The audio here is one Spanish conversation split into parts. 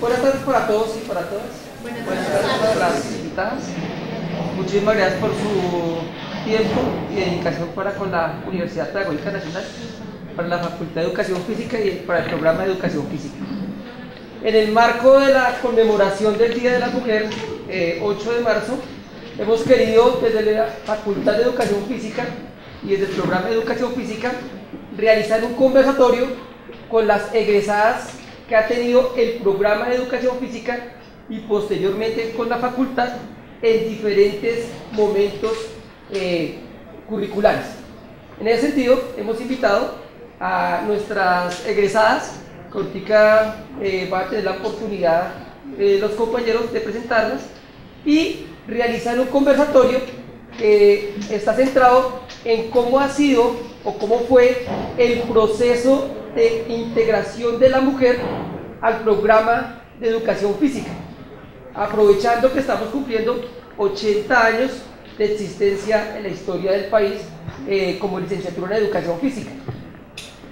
Buenas tardes para todos y para todas. Buenas, tardes para las invitadas. Muchísimas gracias por su tiempo y dedicación para con la Universidad Pedagógica Nacional, para la Facultad de Educación Física y para el programa de Educación Física. En el marco de la conmemoración del Día de la Mujer, 8 eh, de marzo, hemos querido desde la Facultad de Educación Física y desde el programa de Educación Física realizar un conversatorio con las egresadas que ha tenido el programa de educación física y posteriormente con la facultad en diferentes momentos eh, curriculares. En ese sentido, hemos invitado a nuestras egresadas, Cortica eh, va a tener la oportunidad eh, los compañeros de presentarlas y realizar un conversatorio que está centrado en cómo ha sido o cómo fue el proceso de integración de la mujer al programa de educación física, aprovechando que estamos cumpliendo 80 años de existencia en la historia del país eh, como licenciatura en educación física.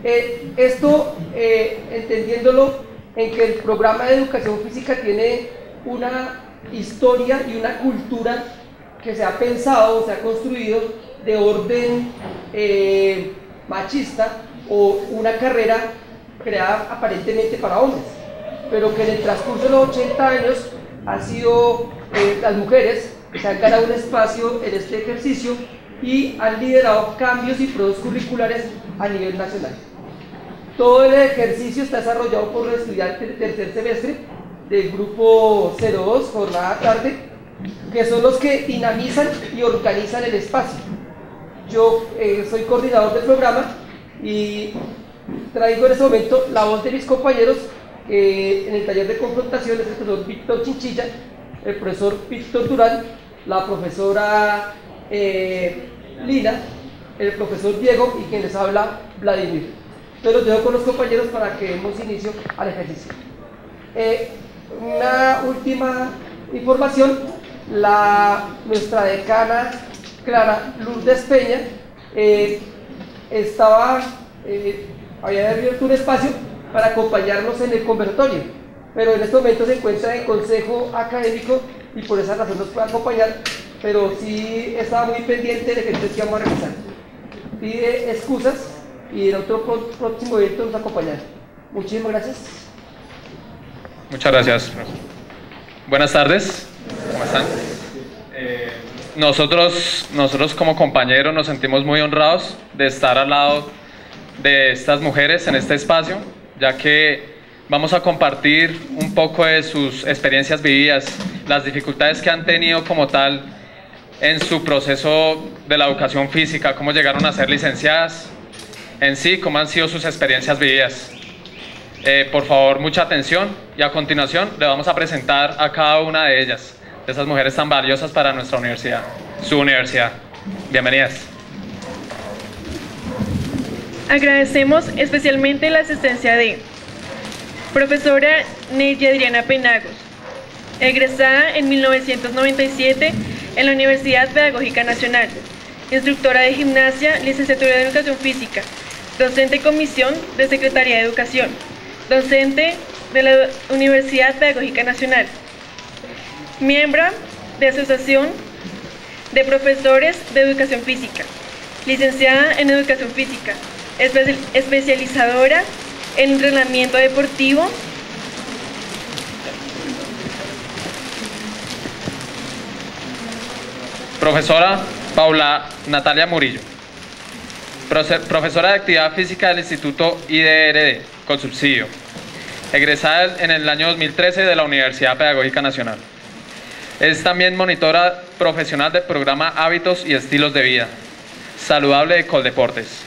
Eh, esto eh, entendiéndolo en que el programa de educación física tiene una historia y una cultura que se ha pensado, se ha construido de orden machista o una carrera creada aparentemente para hombres, pero que en el transcurso de los 80 años ha sido eh, las mujeres se han ganado un espacio en este ejercicio y han liderado cambios y procesos curriculares a nivel nacional. Todo el ejercicio está desarrollado por los estudiantes del tercer semestre del grupo 02, jornada tarde, que son los que dinamizan y organizan el espacio. Yo eh, soy coordinador del programa y traigo en este momento la voz de mis compañeros en el taller de confrontaciones, el profesor Víctor Chinchilla, el profesor Víctor Durán, la profesora eh, Lina, el profesor Diego y quien les habla Vladimir. Entonces los dejo con los compañeros para que demos inicio al ejercicio. Eh, una última información, la, nuestra decana Clara Lourdes Peña eh, estaba, eh, había abierto un espacio para acompañarnos en el convertorio, pero en este momento se encuentra en consejo académico y por esa razón nos puede acompañar, pero sí estaba muy pendiente de que que vamos a realizar. Pide excusas y en otro próximo evento nos acompañará. Muchísimas gracias. Muchas gracias. Buenas tardes. ¿Cómo están? Eh, nosotros, nosotros como compañeros nos sentimos muy honrados de estar al lado de estas mujeres en este espacio, ya que vamos a compartir un poco de sus experiencias vividas, las dificultades que han tenido como tal en su proceso de la educación física, cómo llegaron a ser licenciadas, en sí, cómo han sido sus experiencias vividas. Eh, por favor, mucha atención y a continuación le vamos a presentar a cada una de ellas esas mujeres tan valiosas para nuestra universidad, su universidad. Bienvenidas. Agradecemos especialmente la asistencia de profesora Neidya Adriana Penagos, egresada en 1997 en la Universidad Pedagógica Nacional, instructora de gimnasia, licenciatura de Educación Física, docente comisión de Secretaría de Educación, docente de la Universidad Pedagógica Nacional, miembro de Asociación de Profesores de Educación Física, licenciada en Educación Física, especializadora en entrenamiento deportivo, profesora Paula Natalia Murillo, profesora de actividad física del Instituto IDRD con subsidio, egresada en el año 2013 de la Universidad Pedagógica Nacional. Es también monitora profesional del programa Hábitos y Estilos de Vida, saludable de Coldeportes.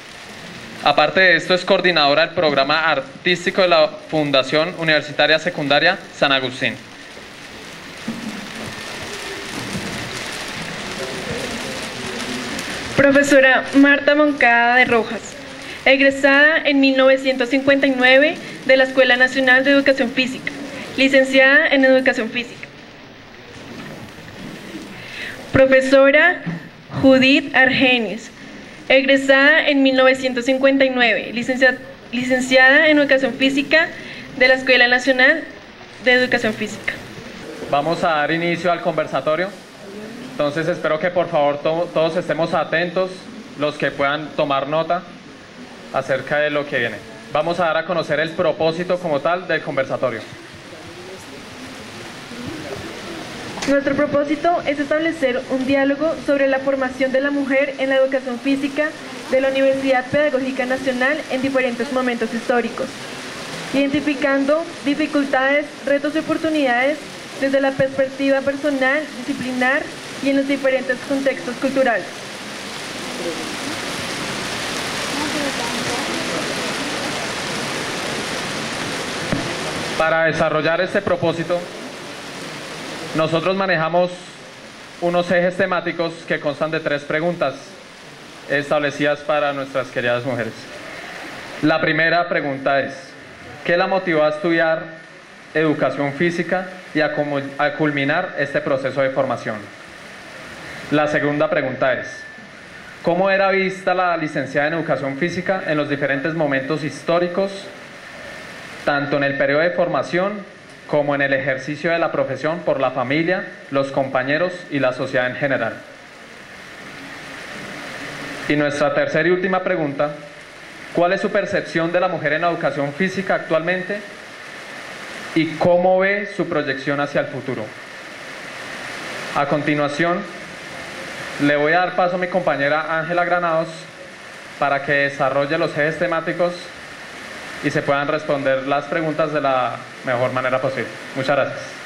Aparte de esto, es coordinadora del programa artístico de la Fundación Universitaria Secundaria San Agustín. Profesora Marta Moncada de Rojas, egresada en 1959 de la Escuela Nacional de Educación Física, licenciada en Educación Física. Profesora Judith Argenis, egresada en 1959, licenciada, en Educación Física de la Escuela Nacional de Educación Física. Vamos a dar inicio al conversatorio. Entonces espero que por favor todos estemos atentos, los que puedan tomar nota acerca de lo que viene. Vamos a dar a conocer el propósito como tal del conversatorio. Nuestro propósito es establecer un diálogo sobre la formación de la mujer en la educación física de la Universidad Pedagógica Nacional en diferentes momentos históricos, identificando dificultades, retos y oportunidades desde la perspectiva personal, disciplinar y en los diferentes contextos culturales. Para desarrollar este propósito, nosotros manejamos unos ejes temáticos que constan de tres preguntas establecidas para nuestras queridas mujeres. La primera pregunta es, ¿qué la motivó a estudiar educación física y a, culminar este proceso de formación? La segunda pregunta es, ¿cómo era vista la licenciada en educación física en los diferentes momentos históricos, tanto en el periodo de formación como en el ejercicio de la profesión por la familia, los compañeros y la sociedad en general? Y nuestra tercera y última pregunta, ¿cuál es su percepción de la mujer en la educación física actualmente y cómo ve su proyección hacia el futuro? A continuación, le voy a dar paso a mi compañera Ángela Granados para que desarrolle los ejes temáticos y se puedan responder las preguntas de la mejor manera posible. Muchas gracias.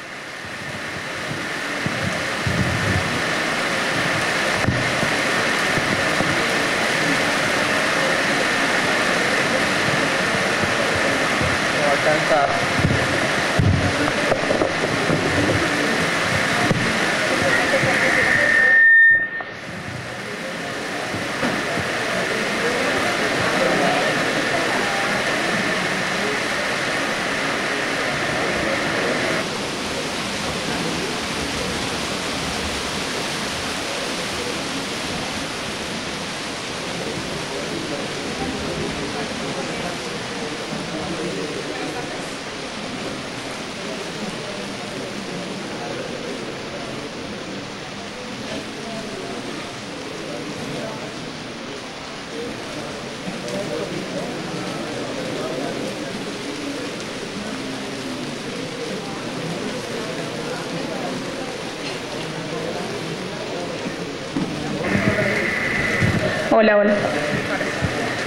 Hola, hola.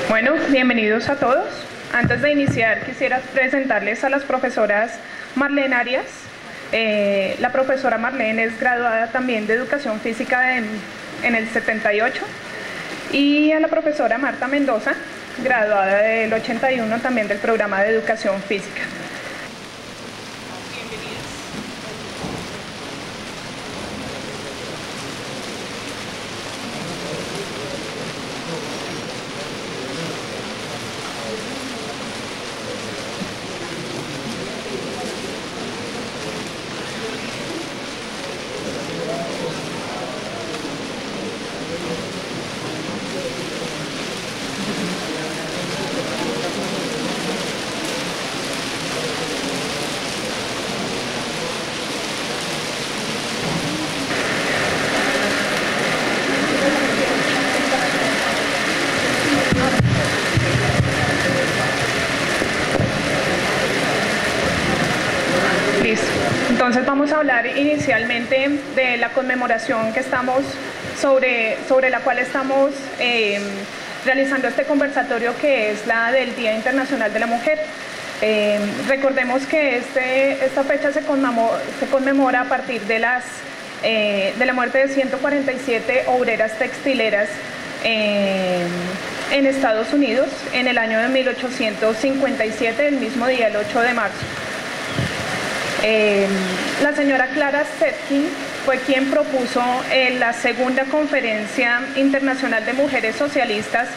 Bueno, bienvenidos a todos. Antes de iniciar, quisiera presentarles a las profesoras Marlene Arias. Eh, la profesora Marlene es graduada también de Educación Física en, en el 78 y a la profesora Marta Mendoza, graduada del 81 también del programa de Educación Física. Vamos a hablar inicialmente de la conmemoración que estamos sobre, sobre la cual estamos eh, realizando este conversatorio que es la del Día Internacional de la Mujer. Eh, recordemos que este, esta fecha se conmemora, a partir de, las, eh, de la muerte de 147 obreras textileras en Estados Unidos en el año de 1857, el mismo día, el 8 de marzo. Eh, la señora Clara Zetkin fue quien propuso en la segunda conferencia internacional de mujeres socialistas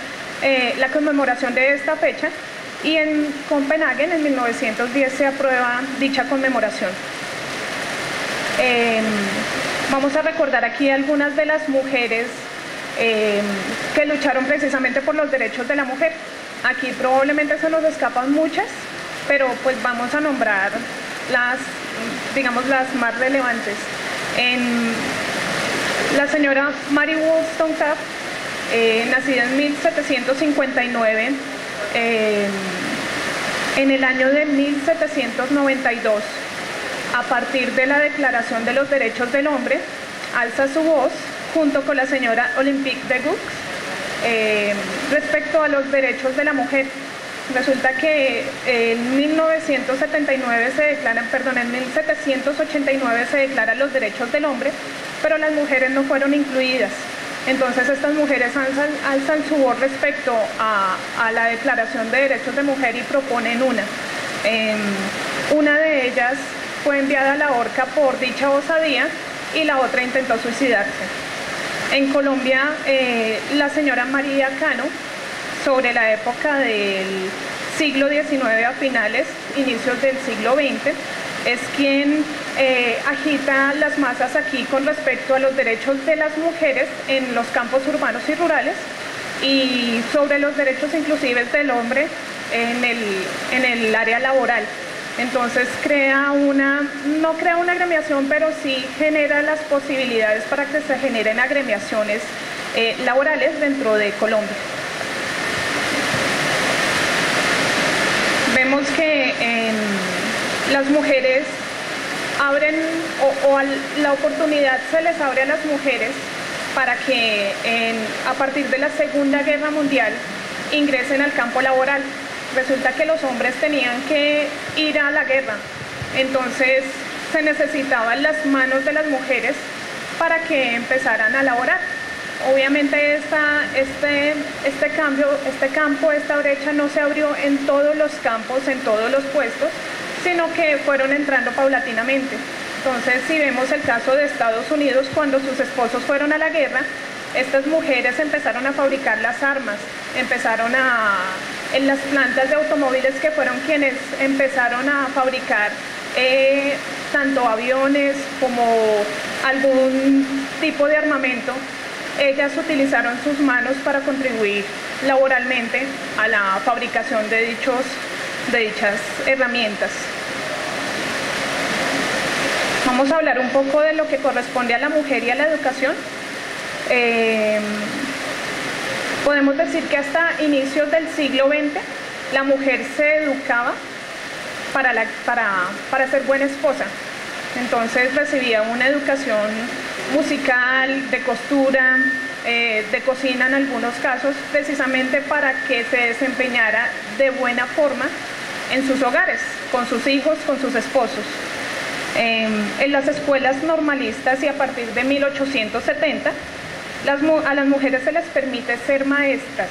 eh, la conmemoración de esta fecha y en Copenhague en 1910 se aprueba dicha conmemoración. Eh, vamos a recordar aquí algunas de las mujeres que lucharon precisamente por los derechos de la mujer. Aquí probablemente se nos escapan muchas, pero pues vamos a nombrar las, digamos, las más relevantes. En la señora Mary Wollstonecraft, eh, nacida en 1759, eh, en el año de 1792, a partir de la Declaración de los Derechos del Hombre, alza su voz junto con la señora Olympique de Gouges eh, respecto a los derechos de la mujer. Resulta que en 1979 se declaran, perdón, en 1789 se declaran los derechos del hombre, pero las mujeres no fueron incluidas. Entonces estas mujeres alzan, su voz respecto a, la Declaración de Derechos de Mujer y proponen una. Em, una de ellas fue enviada a la horca por dicha osadía y la otra intentó suicidarse. En Colombia, eh, la señora María Cano, sobre la época del siglo XIX a finales, inicios del siglo XX, es quien eh, agita las masas aquí con respecto a los derechos de las mujeres en los campos urbanos y rurales y sobre los derechos inclusive del hombre en el, en el área laboral. Entonces crea una, no crea una agremiación, pero sí genera las posibilidades para que se generen agremiaciones eh, laborales dentro de Colombia. Vemos que las mujeres abren o, la oportunidad se les abre a las mujeres para que a partir de la Segunda Guerra Mundial ingresen al campo laboral resulta que los hombres tenían que ir a la guerra, entonces se necesitaban las manos de las mujeres para que empezaran a laborar. Obviamente este, este cambio, este campo, esta brecha no se abrió en todos los campos, en todos los puestos, sino que fueron entrando paulatinamente. Entonces, si vemos el caso de Estados Unidos, cuando sus esposos fueron a la guerra, estas mujeres empezaron a fabricar las armas, empezaron a, en las plantas de automóviles que fueron quienes empezaron a fabricar eh, tanto aviones como algún tipo de armamento, ellas utilizaron sus manos para contribuir laboralmente a la fabricación de, dichos, de dichas herramientas. Vamos a hablar un poco de lo que corresponde a la mujer y a la educación. Eh, podemos decir que hasta inicios del siglo XX la mujer se educaba para, para, ser buena esposa. Entonces recibía una educación musical, de costura, eh, de cocina en algunos casos, precisamente para que se desempeñara de buena forma en sus hogares, con sus hijos, con sus esposos. Em, en las escuelas normalistas y a partir de 1870 a las mujeres se les permite ser maestras.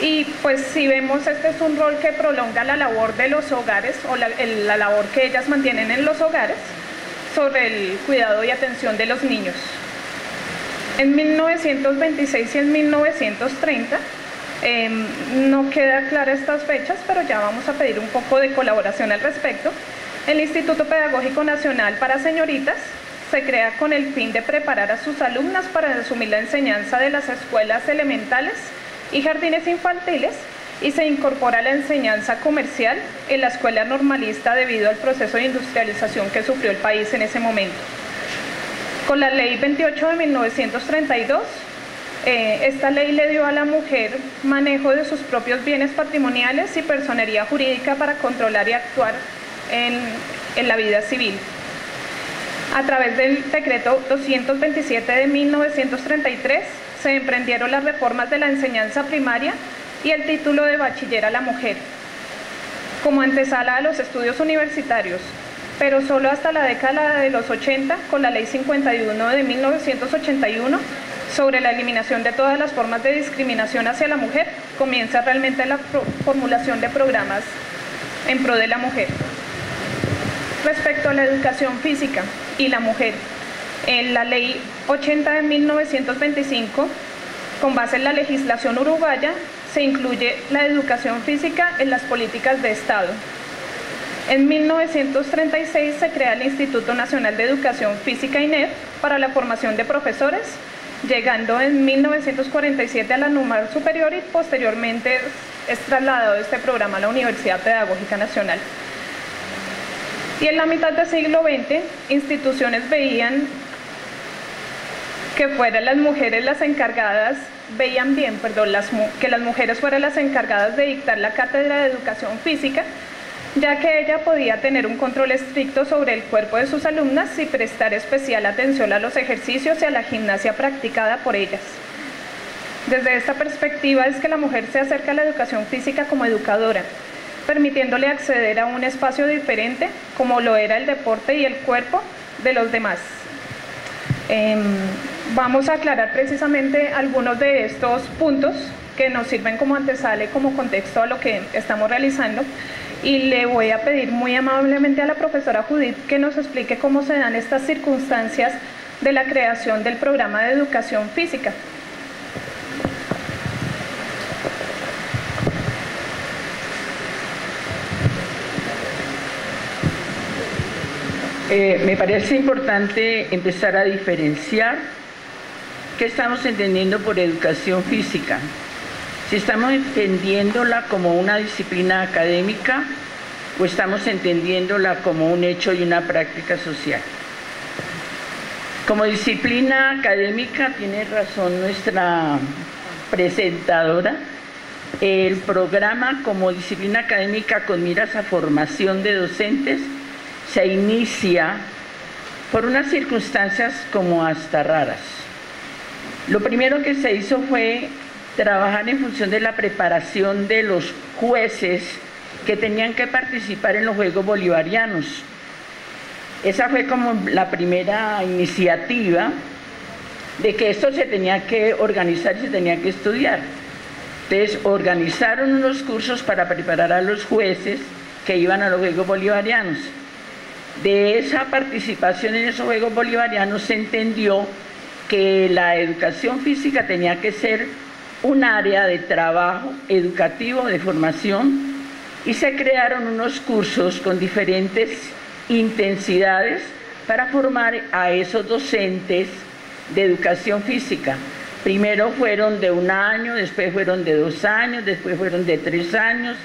Y pues si vemos, este es un rol que prolonga la labor de los hogares o la, la labor que ellas mantienen en los hogares sobre el cuidado y atención de los niños. En 1926 y en 1930 em, no queda clara estas fechas, pero ya vamos a pedir un poco de colaboración al respecto. El Instituto Pedagógico Nacional para Señoritas se crea con el fin de preparar a sus alumnas para asumir la enseñanza de las escuelas elementales y jardines infantiles y se incorpora la enseñanza comercial en la escuela normalista debido al proceso de industrialización que sufrió el país en ese momento. Con la ley 28 de 1932, eh, esta ley le dio a la mujer manejo de sus propios bienes patrimoniales y personería jurídica para controlar y actuar en la vida civil a través del decreto 227 de 1933 se emprendieron las reformas de la enseñanza primaria y el título de bachiller a la mujer, como antesala a los estudios universitarios, pero solo hasta la década de los 80, con la Ley 51 de 1981, sobre la eliminación de todas las formas de discriminación hacia la mujer, comienza realmente la formulación de programas en pro de la mujer. Respecto a la educación física, y la mujer. En la ley 80 de 1925, con base en la legislación uruguaya, se incluye la educación física en las políticas de Estado. En 1936 se crea el Instituto Nacional de Educación Física INEF para la formación de profesores, llegando en 1947 a la NUMAR Superior y posteriormente es trasladado este programa a la Universidad Pedagógica Nacional. Y en la mitad del siglo XX, instituciones veían que fueran las mujeres las encargadas, veían bien, perdón, que las mujeres fueran las encargadas de dictar la cátedra de educación física, ya que ella podía tener un control estricto sobre el cuerpo de sus alumnas y prestar especial atención a los ejercicios y a la gimnasia practicada por ellas. Desde esta perspectiva es que la mujer se acerca a la educación física como educadora, permitiéndole acceder a un espacio diferente como lo era el deporte y el cuerpo de los demás. Em, vamos a aclarar precisamente algunos de estos puntos que nos sirven como antesale, como contexto a lo que estamos realizando y le voy a pedir muy amablemente a la profesora Judith que nos explique cómo se dan estas circunstancias de la creación del programa de educación física. Eh, me parece importante empezar a diferenciar qué estamos entendiendo por educación física. Si estamos entendiéndola como una disciplina académica o estamos entendiéndola como un hecho y una práctica social. Como disciplina académica tiene razón nuestra presentadora. El programa como disciplina académica con miras a formación de docentes se inicia por unas circunstancias como hasta raras. Lo primero que se hizo fue trabajar en función de la preparación de los jueces que tenían que participar en los Juegos Bolivarianos. Esa fue como la primera iniciativa de que esto se tenía que organizar y se tenía que estudiar. Entonces organizaron unos cursos para preparar a los jueces que iban a los Juegos Bolivarianos. De esa participación en esos Juegos Bolivarianos se entendió que la educación física tenía que ser un área de trabajo educativo, de formación, y se crearon unos cursos con diferentes intensidades para formar a esos docentes de educación física. Primero fueron de un año, después fueron de dos años, después fueron de tres años,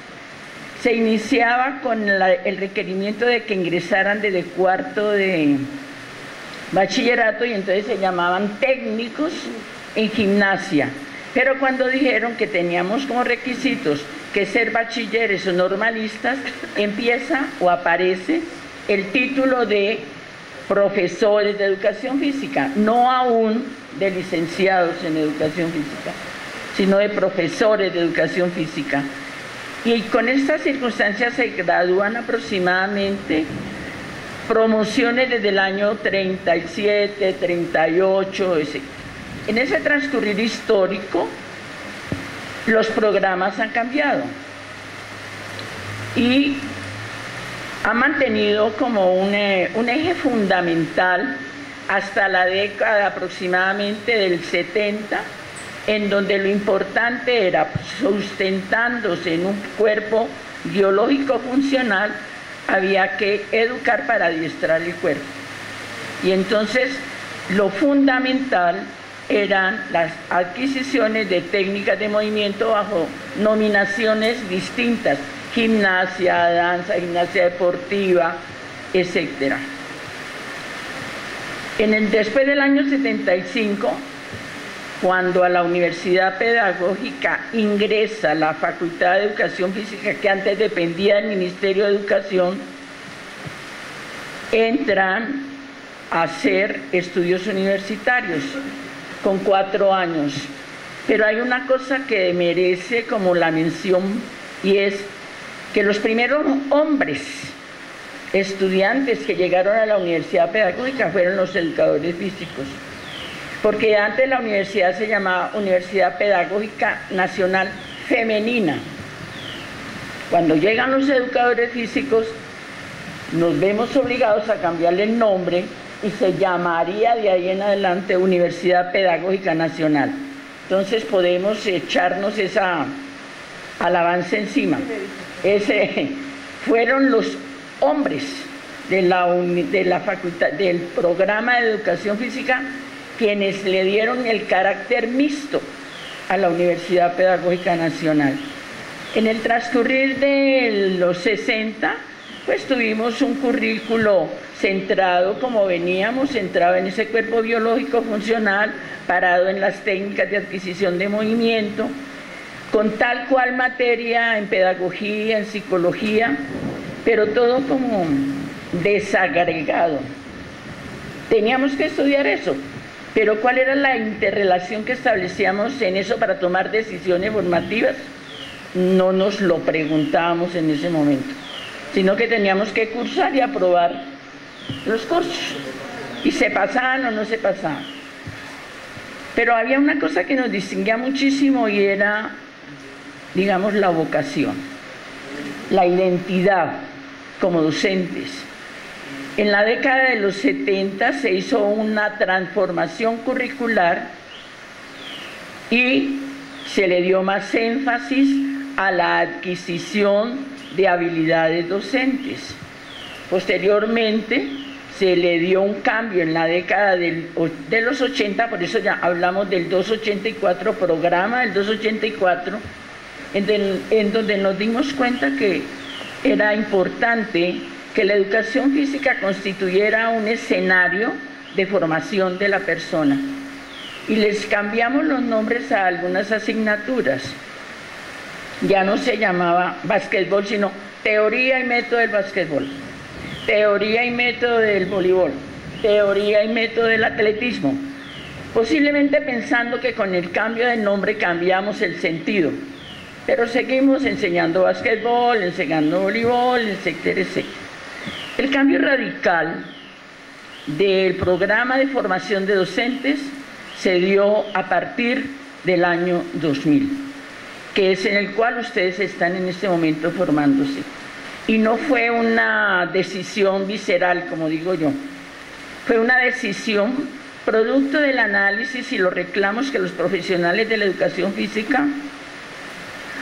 se iniciaba con el requerimiento de que ingresaran desde cuarto de bachillerato y entonces se llamaban técnicos en gimnasia. Pero cuando dijeron que teníamos como requisitos que ser bachilleres o normalistas, empieza o aparece el título de profesores de educación física, no aún de licenciados en educación física, sino de profesores de educación física. Y con estas circunstancias se gradúan aproximadamente promociones desde el año 37, 38, etc. En ese transcurrir histórico, los programas han cambiado y ha mantenido como un, eh, un eje fundamental hasta la década aproximadamente del 70 en donde lo importante era sustentándose en un cuerpo biológico funcional, había que educar para adiestrar el cuerpo. Y entonces lo fundamental eran las adquisiciones de técnicas de movimiento bajo nominaciones distintas, gimnasia, danza, gimnasia deportiva, etc. En el, después del año 75, cuando a la Universidad Pedagógica ingresa la Facultad de Educación Física, que antes dependía del Ministerio de Educación, entran a hacer estudios universitarios con cuatro años. Pero hay una cosa que merece como la mención y es que los primeros hombres estudiantes que llegaron a la Universidad Pedagógica fueron los educadores físicos porque antes la universidad se llamaba Universidad Pedagógica Nacional Femenina. Cuando llegan los educadores físicos, nos vemos obligados a cambiarle el nombre y se llamaría de ahí en adelante Universidad Pedagógica Nacional. Entonces podemos echarnos esa alabanza encima. Ese, fueron los hombres de la, de la facultad, del programa de educación física quienes le dieron el carácter mixto a la Universidad Pedagógica Nacional. En el transcurrir de los 60 pues tuvimos un currículo centrado como veníamos, centrado en ese cuerpo biológico funcional, parado en las técnicas de adquisición de movimiento, con tal cual materia en pedagogía, en psicología, pero todo como desagregado. Teníamos que estudiar eso, pero ¿cuál era la interrelación que establecíamos en eso para tomar decisiones formativas? No nos lo preguntábamos en ese momento, sino que teníamos que cursar y aprobar los cursos. Y se pasaban o no se pasaban. Pero había una cosa que nos distinguía muchísimo y era, digamos, la vocación, la identidad como docentes. En la década de los 70 se hizo una transformación curricular y se le dio más énfasis a la adquisición de habilidades docentes. Posteriormente se le dio un cambio en la década de los 80, por eso ya hablamos del 284 programa, del 284, en, en donde nos dimos cuenta que era importante que la educación física constituyera un escenario de formación de la persona. Y les cambiamos los nombres a algunas asignaturas. Ya no se llamaba básquetbol, sino teoría y método del básquetbol, teoría y método del voleibol, teoría y método del atletismo. Posiblemente pensando que con el cambio de nombre cambiamos el sentido, pero seguimos enseñando básquetbol, enseñando voleibol, etcétera, etcétera. El cambio radical del programa de formación de docentes se dio a partir del año 2000, que es en el cual ustedes están en este momento formándose. Y no fue una decisión visceral, como digo yo, fue una decisión producto del análisis y los reclamos que los profesionales de la educación física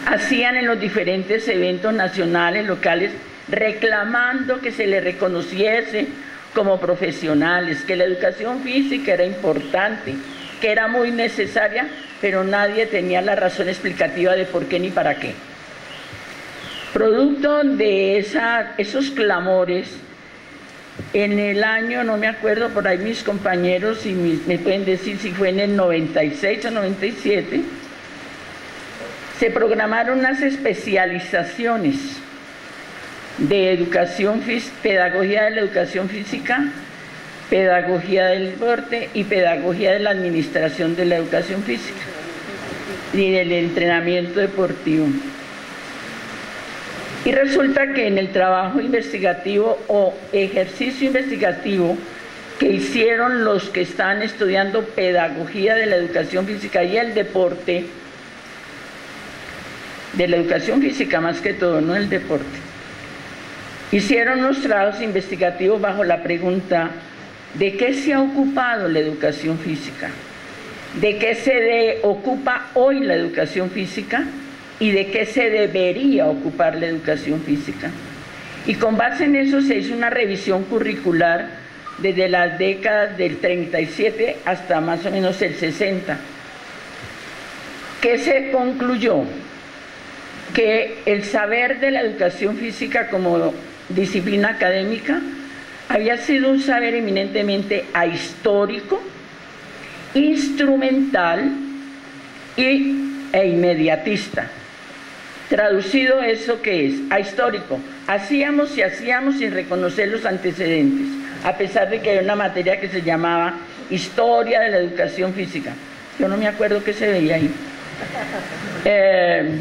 hacían en los diferentes eventos nacionales, locales, reclamando que se le reconociese como profesionales, que la educación física era importante, que era muy necesaria, pero nadie tenía la razón explicativa de por qué ni para qué. Producto de esos clamores, en el año, no me acuerdo, por ahí mis compañeros y me pueden decir si fue en el 96 o 97, se programaron unas especializaciones de educación, pedagogía de la educación física, pedagogía del deporte y pedagogía de la administración de la educación física y del entrenamiento deportivo. Y resulta que en el trabajo investigativo o ejercicio investigativo que hicieron los que están estudiando pedagogía de la educación física y el deporte, de la educación física más que todo, no el deporte, hicieron unos trabajos investigativos bajo la pregunta de qué se ha ocupado la educación física, de qué se ocupa hoy la educación física y de qué se debería ocupar la educación física. Y con base en eso se hizo una revisión curricular desde las décadas del 37 hasta más o menos el 60. ¿Qué se concluyó? Que el saber de la educación física como disciplina académica había sido un saber eminentemente ahistórico, instrumental y, e inmediatista. Traducido eso que es, ahistórico. Hacíamos y hacíamos sin reconocer los antecedentes, a pesar de que hay una materia que se llamaba Historia de la Educación Física. Yo no me acuerdo qué se veía ahí. Eh,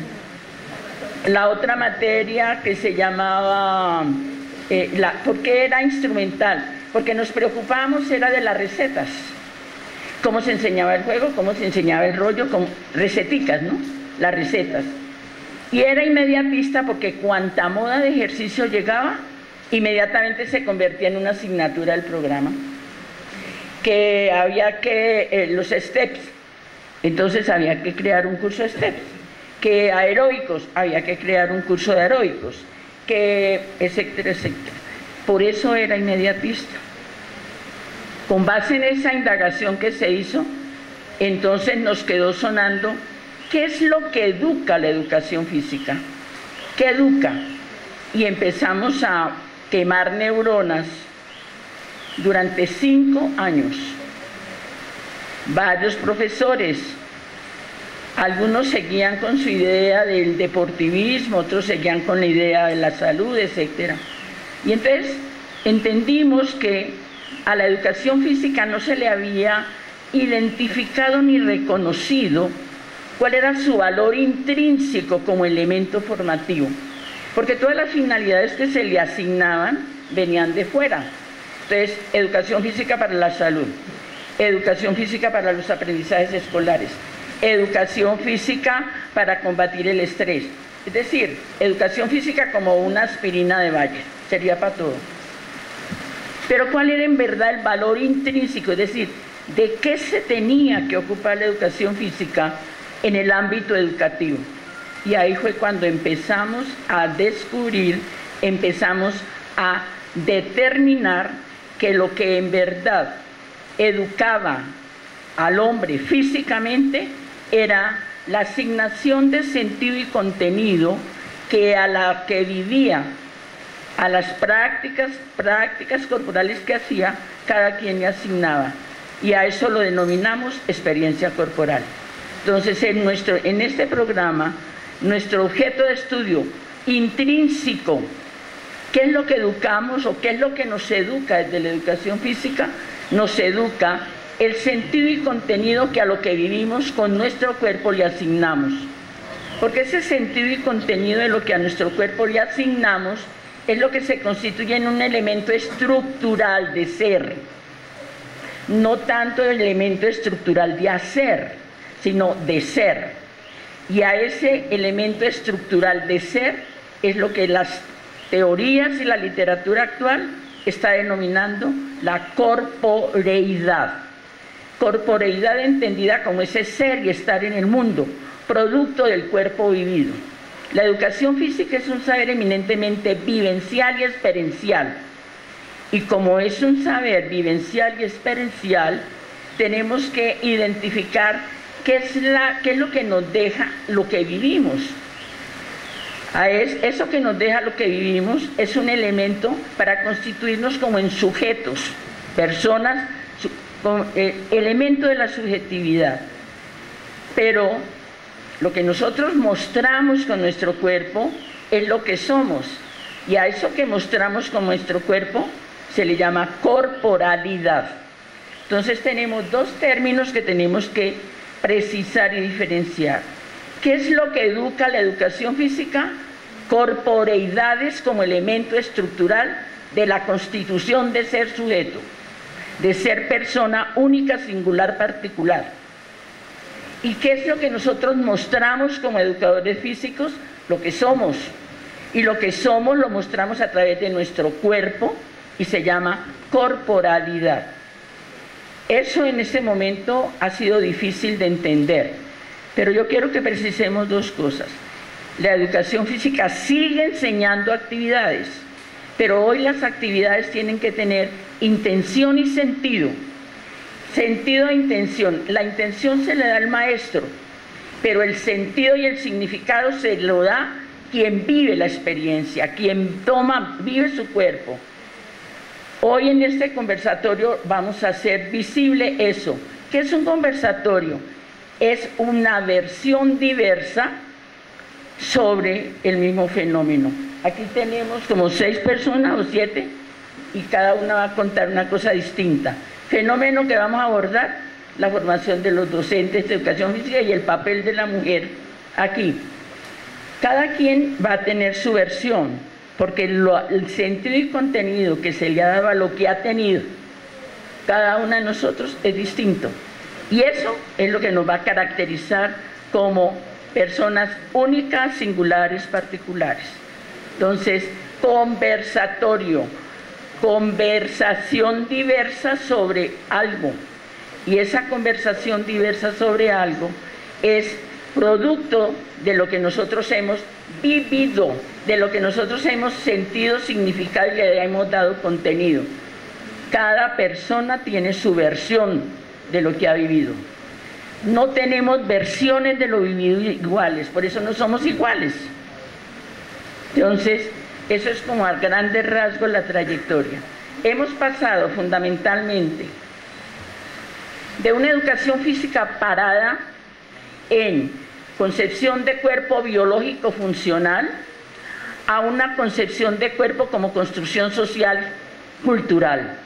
la otra materia que se llamaba, eh, la, ¿por qué era instrumental? Porque nos preocupábamos era de las recetas, cómo se enseñaba el juego, cómo se enseñaba el rollo, con receticas, ¿no? Las recetas. Y era inmediatista porque cuanta moda de ejercicio llegaba, inmediatamente se convertía en una asignatura del programa. Que había que, eh, los steps, entonces había que crear un curso de steps que aeróbicos, había que crear un curso de aeróbicos, que etcétera, etcétera. Por eso era inmediatista. Con base en esa indagación que se hizo, entonces nos quedó sonando qué es lo que educa la educación física, qué educa. Y empezamos a quemar neuronas durante cinco años. Varios profesores, algunos seguían con su idea del deportivismo, otros seguían con la idea de la salud, etc. Y entonces entendimos que a la educación física no se le había identificado ni reconocido cuál era su valor intrínseco como elemento formativo, porque todas las finalidades que se le asignaban venían de fuera. Entonces, educación física para la salud, educación física para los aprendizajes escolares, educación física para combatir el estrés. Es decir, educación física como una aspirina de valle, sería para todo. Pero ¿cuál era en verdad el valor intrínseco? Es decir, ¿de qué se tenía que ocupar la educación física en el ámbito educativo? Y ahí fue cuando empezamos a descubrir, empezamos a determinar que lo que en verdad educaba al hombre físicamente era la asignación de sentido y contenido que a la que vivía, a las prácticas, prácticas corporales que hacía, cada quien le asignaba. Y a eso lo denominamos experiencia corporal. Entonces, en, nuestro, en este programa, nuestro objeto de estudio intrínseco, ¿qué es lo que educamos o qué es lo que nos educa desde la educación física? Nos educa el sentido y contenido que a lo que vivimos con nuestro cuerpo le asignamos. Porque ese sentido y contenido de lo que a nuestro cuerpo le asignamos es lo que se constituye en un elemento estructural de ser. No tanto el elemento estructural de hacer, sino de ser. Y a ese elemento estructural de ser es lo que las teorías y la literatura actual está denominando la corporeidad corporeidad entendida como ese ser y estar en el mundo, producto del cuerpo vivido. La educación física es un saber eminentemente vivencial y experiencial. Y como es un saber vivencial y experiencial, tenemos que identificar qué es, lo que nos deja lo que vivimos. Eso que nos deja lo que vivimos es un elemento para constituirnos como en sujetos, personas eh, elemento de la subjetividad. Pero lo que nosotros mostramos con nuestro cuerpo es lo que somos. Y a eso que mostramos con nuestro cuerpo se le llama corporalidad. Entonces tenemos dos términos que tenemos que precisar y diferenciar. ¿Qué es lo que educa la educación física? Corporeidades como elemento estructural de la constitución de ser sujeto de ser persona única, singular, particular. ¿Y qué es lo que nosotros mostramos como educadores físicos? Lo que somos. Y lo que somos lo mostramos a través de nuestro cuerpo y se llama corporalidad. Eso en este momento ha sido difícil de entender, pero yo quiero que precisemos dos cosas. La educación física sigue enseñando actividades, pero hoy las actividades tienen que tener intención y sentido. Sentido e intención. La intención se le da al maestro, pero el sentido y el significado se lo da quien vive la experiencia, quien toma, vive su cuerpo. Hoy en este conversatorio vamos a hacer visible eso. ¿Qué es un conversatorio? Es una versión diversa sobre el mismo fenómeno. Aquí tenemos como seis personas o siete y cada una va a contar una cosa distinta. Fenómeno que vamos a abordar, la formación de los docentes de educación física y el papel de la mujer aquí. Cada quien va a tener su versión, porque el sentido y contenido que se le ha dado a lo que ha tenido cada una de nosotros es distinto. Y eso es lo que nos va a caracterizar como personas únicas, singulares, particulares. Entonces, conversatorio, conversación diversa sobre algo. Y esa conversación diversa sobre algo es producto de lo que nosotros hemos vivido, de lo que nosotros hemos sentido, significado y le hemos dado contenido. Cada persona tiene su versión de lo que ha vivido. No tenemos versiones de lo vivido iguales, por eso no somos iguales. Entonces, Eso es como a grandes rasgos la trayectoria. Hemos pasado fundamentalmente de una educación física parada en concepción de cuerpo biológico funcional a una concepción de cuerpo como construcción social cultural.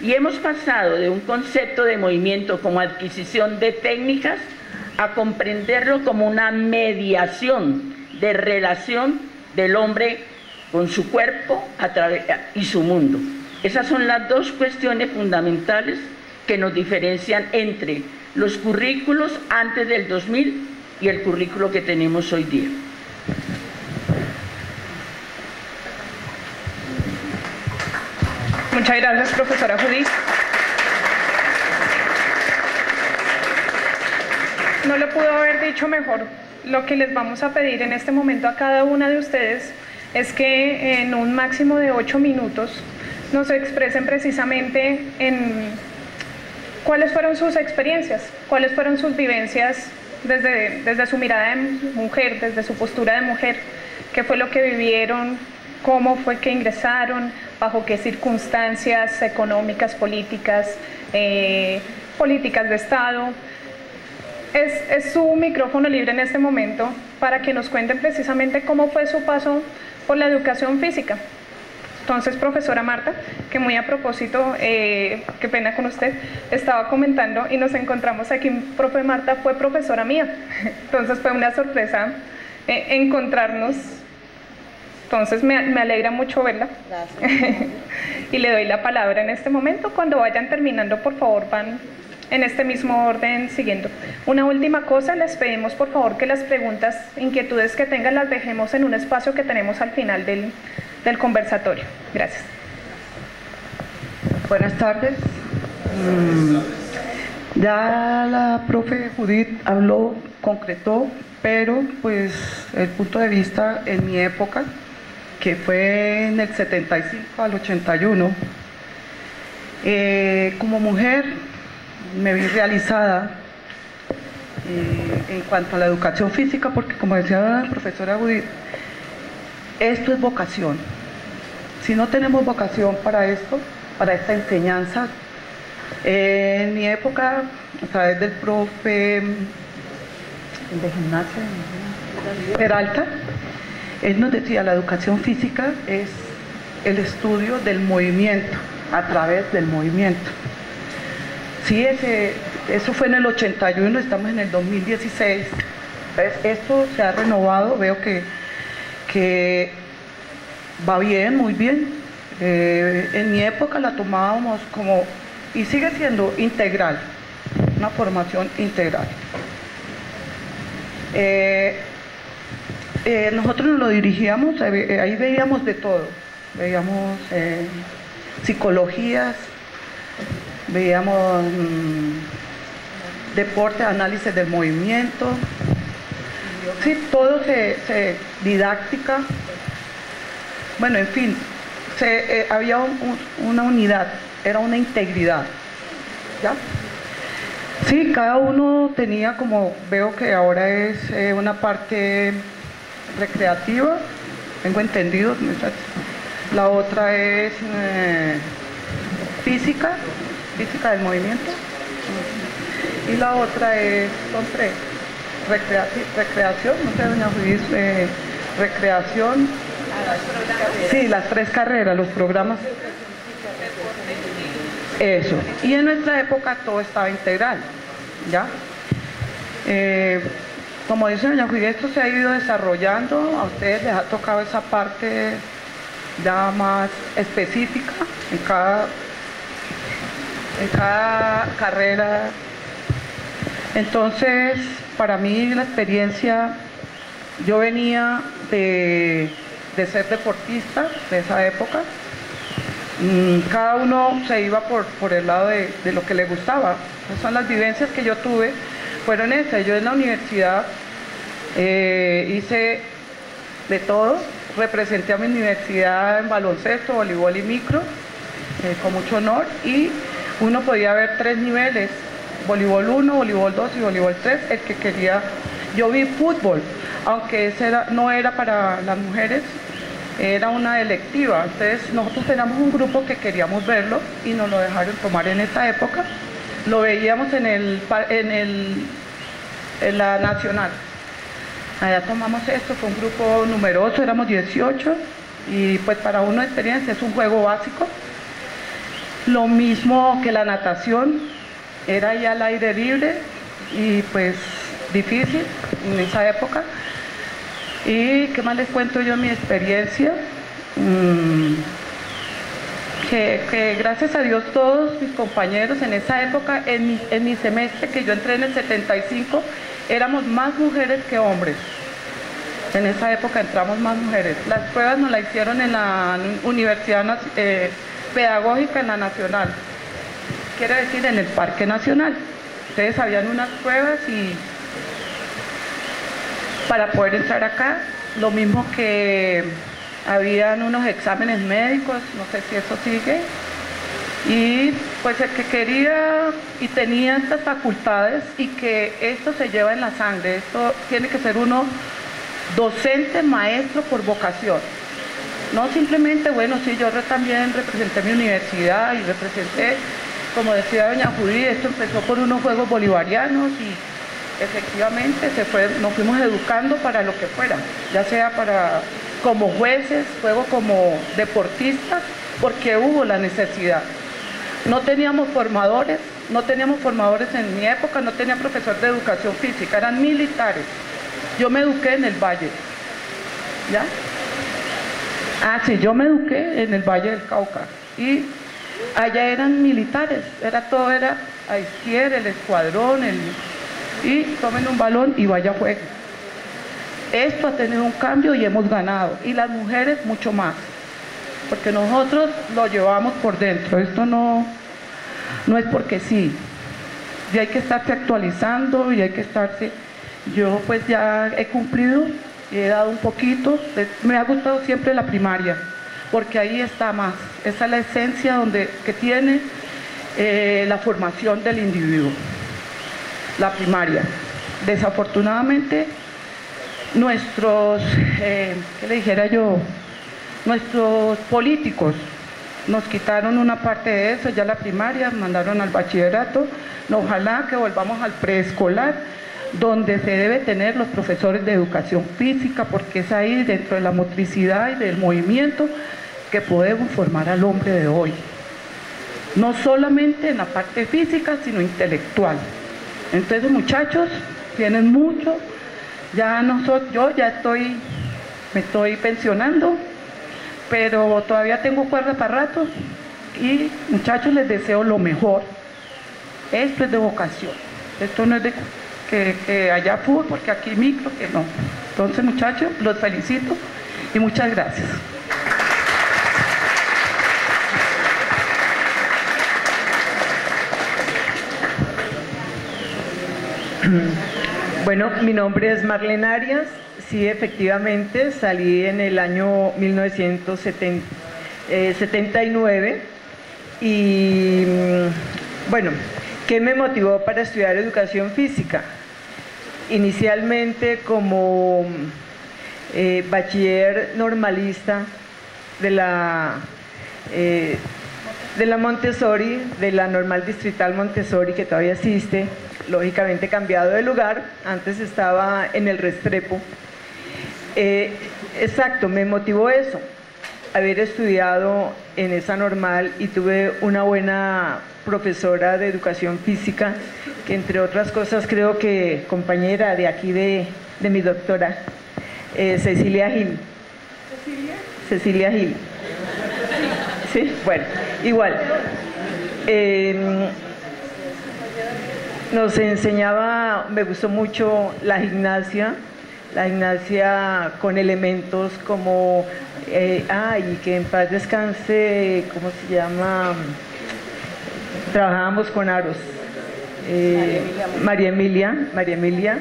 Y hemos pasado de un concepto de movimiento como adquisición de técnicas a comprenderlo como una mediación de relación del hombre con su cuerpo y su mundo. Esas son las dos cuestiones fundamentales que nos diferencian entre los currículos antes del 2000 y el currículo que tenemos hoy día. Muchas gracias, profesora Judith. No lo pudo haber dicho mejor. Lo que les vamos a pedir en este momento a cada una de ustedes es que en un máximo de ocho minutos nos expresen precisamente en cuáles fueron sus experiencias, cuáles fueron sus vivencias desde, desde su mirada de mujer, desde su postura de mujer, qué fue lo que vivieron, cómo fue que ingresaron, bajo qué circunstancias económicas, políticas, eh, políticas de Estado. Es, es, su micrófono libre en este momento para que nos cuenten precisamente cómo fue su paso por la educación física. Entonces, profesora Marta, que muy a propósito, eh, qué pena con usted, estaba comentando y nos encontramos aquí, profe Marta fue profesora mía. Entonces fue una sorpresa eh, encontrarnos. Entonces me, me alegra mucho verla. y le doy la palabra en este momento. Cuando vayan terminando, por favor, van en este mismo orden siguiendo. Una última cosa, les pedimos por favor que las preguntas, inquietudes que tengan las dejemos en un espacio que tenemos al final del, del conversatorio. Gracias. Buenas tardes. Mm, ya la profe Judith habló, concretó, pero pues el punto de vista en mi época, que fue en el 75 al 81, eh, como mujer me vi realizada eh, en cuanto a la educación física, porque como decía la profesora Judith, esto es vocación. Si no tenemos vocación para esto, para esta enseñanza, en mi época, a través del profe de gimnasia, Peralta, él nos decía, la educación física es el estudio del movimiento, a través del movimiento. Sí, ese, eso fue en el 81, estamos en el 2016. esto se ha renovado, veo que, que va bien, muy bien. Eh, en mi época la tomábamos como, y sigue siendo integral, una formación integral. Eh, eh, nosotros nos lo dirigíamos, ahí veíamos de todo, veíamos psicologías, veíamos mm, deporte, análisis del movimiento, sí, todo se didáctica, bueno, en fin, eh, había una unidad, era una integridad. Sí, cada uno tenía como, veo que ahora es eh, una parte recreativa, tengo entendido, la otra es eh, física, física del movimiento, y la otra es, son tres, recreación, no sé, doña Ruiz, recreación, Sí, las tres carreras, los programas. Eso. Y en nuestra época todo estaba integral, ¿ya? Eh, como dice doña Julia, esto se ha ido desarrollando, a ustedes les ha tocado esa parte ya más específica en cada, en cada carrera. Entonces, para mí la experiencia, yo venía de de ser deportista de esa época. Mm, cada uno se iba por, por el lado de, lo que le gustaba. Esas son las vivencias que yo tuve, fueron esas. Yo en la universidad eh, hice de todo, representé a mi universidad en baloncesto, voleibol y micro, eh, con mucho honor, y uno podía ver tres niveles, voleibol 1, voleibol 2 y voleibol 3, el que quería. Yo vi fútbol, aunque ese no era para las mujeres, era una electiva. Entonces nosotros teníamos un grupo que queríamos verlo y nos lo dejaron tomar en esa época. Lo veíamos en, el, en, el, en la nacional. Allá tomamos esto, fue un grupo numeroso, éramos 18 y pues para uno experiencia es un juego básico. Lo mismo que la natación, era ya al aire libre y pues difícil en esa época. ¿Y qué más les cuento yo mi experiencia? Mm, que, gracias a Dios todos mis compañeros en esa época, en mi, en mi semestre que yo entré en el 75, éramos más mujeres que hombres. En esa época entramos más mujeres. Las pruebas nos las hicieron en la Universidad eh, Pedagógica, en la Nacional. Quiere decir, en el Parque Nacional. Ustedes habían unas pruebas y para poder entrar acá, lo mismo que habían unos exámenes médicos, no sé si eso sigue, y pues el que quería y tenía estas facultades y que esto se lleva en la sangre, esto tiene que ser uno docente, maestro por vocación. No simplemente, bueno, sí, yo también representé mi universidad y representé, como decía doña Judy, esto empezó por unos Juegos Bolivarianos y efectivamente se fue, nos fuimos educando para lo que fuera, ya sea para como jueces, luego como deportistas, porque hubo la necesidad. No teníamos formadores, no teníamos formadores en mi época, no tenía profesor de educación física, eran militares. Yo me eduqué en el Valle. ¿Ya? Ah, sí, yo me eduqué en el Valle del Cauca. Y allá eran militares, era todo, era a izquierda, el escuadrón, el, y tomen un balón y vaya a juego. Esto ha tenido un cambio y hemos ganado. Y las mujeres mucho más. Porque nosotros lo llevamos por dentro. Esto no, no es porque sí. Y hay que estarse actualizando y hay que estarse yo pues ya he cumplido, he dado un poquito, me ha gustado siempre la primaria, porque ahí está más, esa es la esencia donde, que tiene eh, la formación del individuo, la primaria. Desafortunadamente, nuestros, eh, ¿qué le dijera yo? Nuestros políticos nos quitaron una parte de eso, ya la primaria, mandaron al bachillerato, ojalá que volvamos al preescolar donde se debe tener los profesores de educación física, porque es ahí dentro de la motricidad y del movimiento que podemos formar al hombre de hoy. No solamente en la parte física, sino intelectual. Entonces, muchachos, tienen mucho. Ya nosotros, yo ya estoy, me estoy pensionando, pero todavía tengo cuerda para rato. Y muchachos, les deseo lo mejor. Esto es de vocación. Esto no es de que, allá fútbol, porque aquí micro, que no. Entonces, muchachos, los felicito y muchas gracias. Bueno, mi nombre es Marlene Arias. Sí, efectivamente, salí en el año 1979 y mm, bueno, ¿qué me motivó para estudiar educación física? inicialmente como eh, bachiller normalista de la, eh, de la Montessori, de la normal distrital Montessori que todavía existe, lógicamente cambiado de lugar, antes estaba en el Restrepo. Eh, exacto, me motivó eso, haber estudiado en esa normal y tuve una buena profesora de educación física, que entre otras cosas creo que compañera de aquí de, mi doctora, eh, Cecilia Gil. ¿Cecilia? Cecilia Gil. Sí, bueno, igual. Em, nos enseñaba, me gustó mucho la gimnasia, la gimnasia con elementos como, eh, ay, que en paz descanse, ¿cómo se llama? trabajábamos con aros. Eh, María Emilia, María Emilia,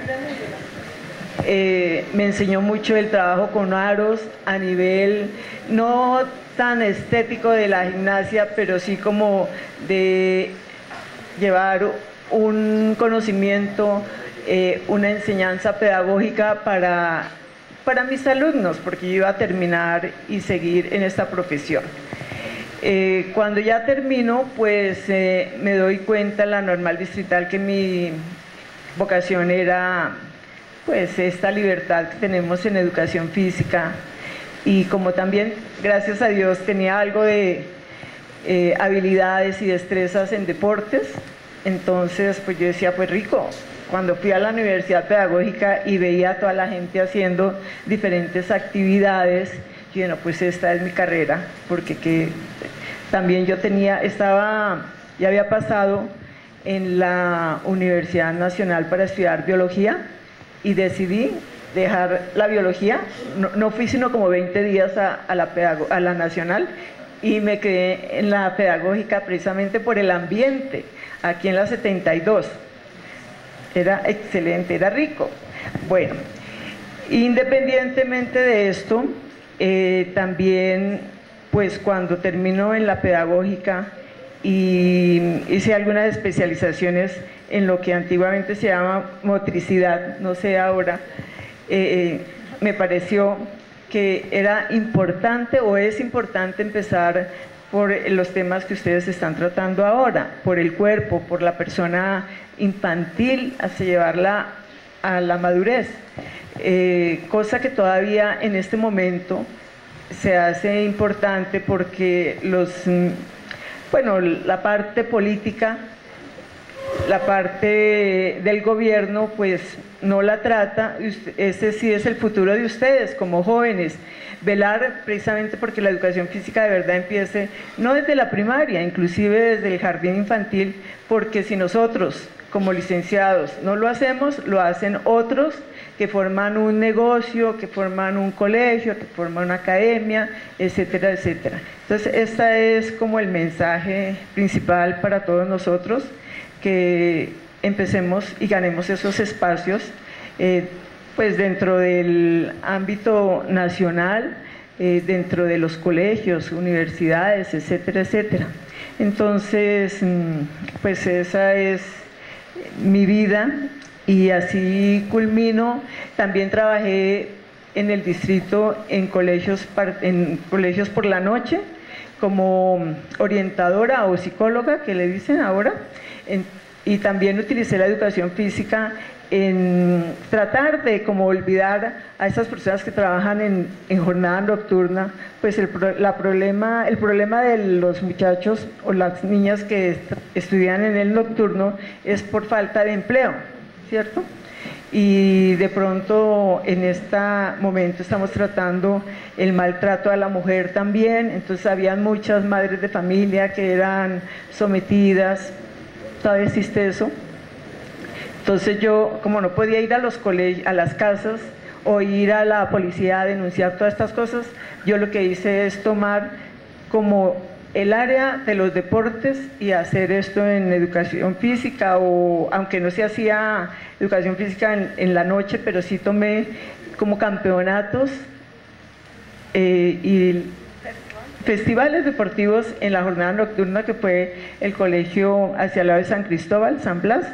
eh, me enseñó mucho el trabajo con aros a nivel no tan estético de la gimnasia, pero sí como de llevar un conocimiento, eh, una enseñanza pedagógica para para mis alumnos, porque yo iba a terminar y seguir en esta profesión. Eh, cuando ya termino, pues eh, me doy cuenta en la normal distrital que mi vocación era pues esta libertad que tenemos en educación física y como también, gracias a Dios, tenía algo de habilidades y destrezas en deportes, entonces pues yo decía, pues rico, cuando fui a la Universidad Pedagógica y veía a toda la gente haciendo diferentes actividades, yo bueno, pues esta es mi carrera, porque que también yo tenía, estaba, ya había pasado en la Universidad Nacional para estudiar biología y decidí dejar la biología, no, fui sino como 20 días a, la a la nacional y me quedé en la pedagógica precisamente por el ambiente, aquí en la 72. Era excelente, era rico. Bueno, independientemente de esto, eh, también pues cuando termino en la pedagógica y hice algunas especializaciones en lo que antiguamente se llama motricidad, no sé ahora, eh, eh, me pareció que era importante o es importante empezar por los temas que ustedes están tratando ahora, por el cuerpo, por la persona infantil, hasta llevarla a la madurez, eh, cosa que todavía en este momento se hace importante porque los, mm, bueno, la parte política, la parte del gobierno, pues no la trata, ese sí es el futuro de ustedes como jóvenes, velar precisamente porque la educación física de verdad empiece, no desde la primaria, inclusive desde el jardín infantil, porque si nosotros como licenciados no lo hacemos, lo hacen otros que forman un negocio, que forman un colegio, que forman una academia, etcétera, etcétera. Entonces, este es como el mensaje principal para todos nosotros, que empecemos y ganemos esos espacios, eh, pues dentro del ámbito nacional, eh, dentro de los colegios, universidades, etcétera, etcétera. Entonces, mm, pues esa es mi vida y así culmino. También trabajé en el distrito en colegios, en colegios por la noche como orientadora o psicóloga, que le dicen ahora, y también utilicé la educación física en tratar de como olvidar a esas personas que trabajan en, jornada nocturna, pues el, la problema, el problema de los muchachos o las niñas que estudian en el nocturno es por falta de empleo, ¿cierto? Y de pronto en este momento estamos tratando el maltrato a la mujer también, entonces habían muchas madres de familia que eran sometidas, todavía existe eso, entonces yo, como no podía ir a los colegios, a las casas o ir a la policía a denunciar todas estas cosas, yo lo que hice es tomar como el área de los deportes y hacer esto en educación física o aunque no se hacía educación física en, la noche, pero sí tomé como campeonatos eh, y festivales deportivos en la jornada nocturna que fue el colegio hacia el lado de San Cristóbal, San Blas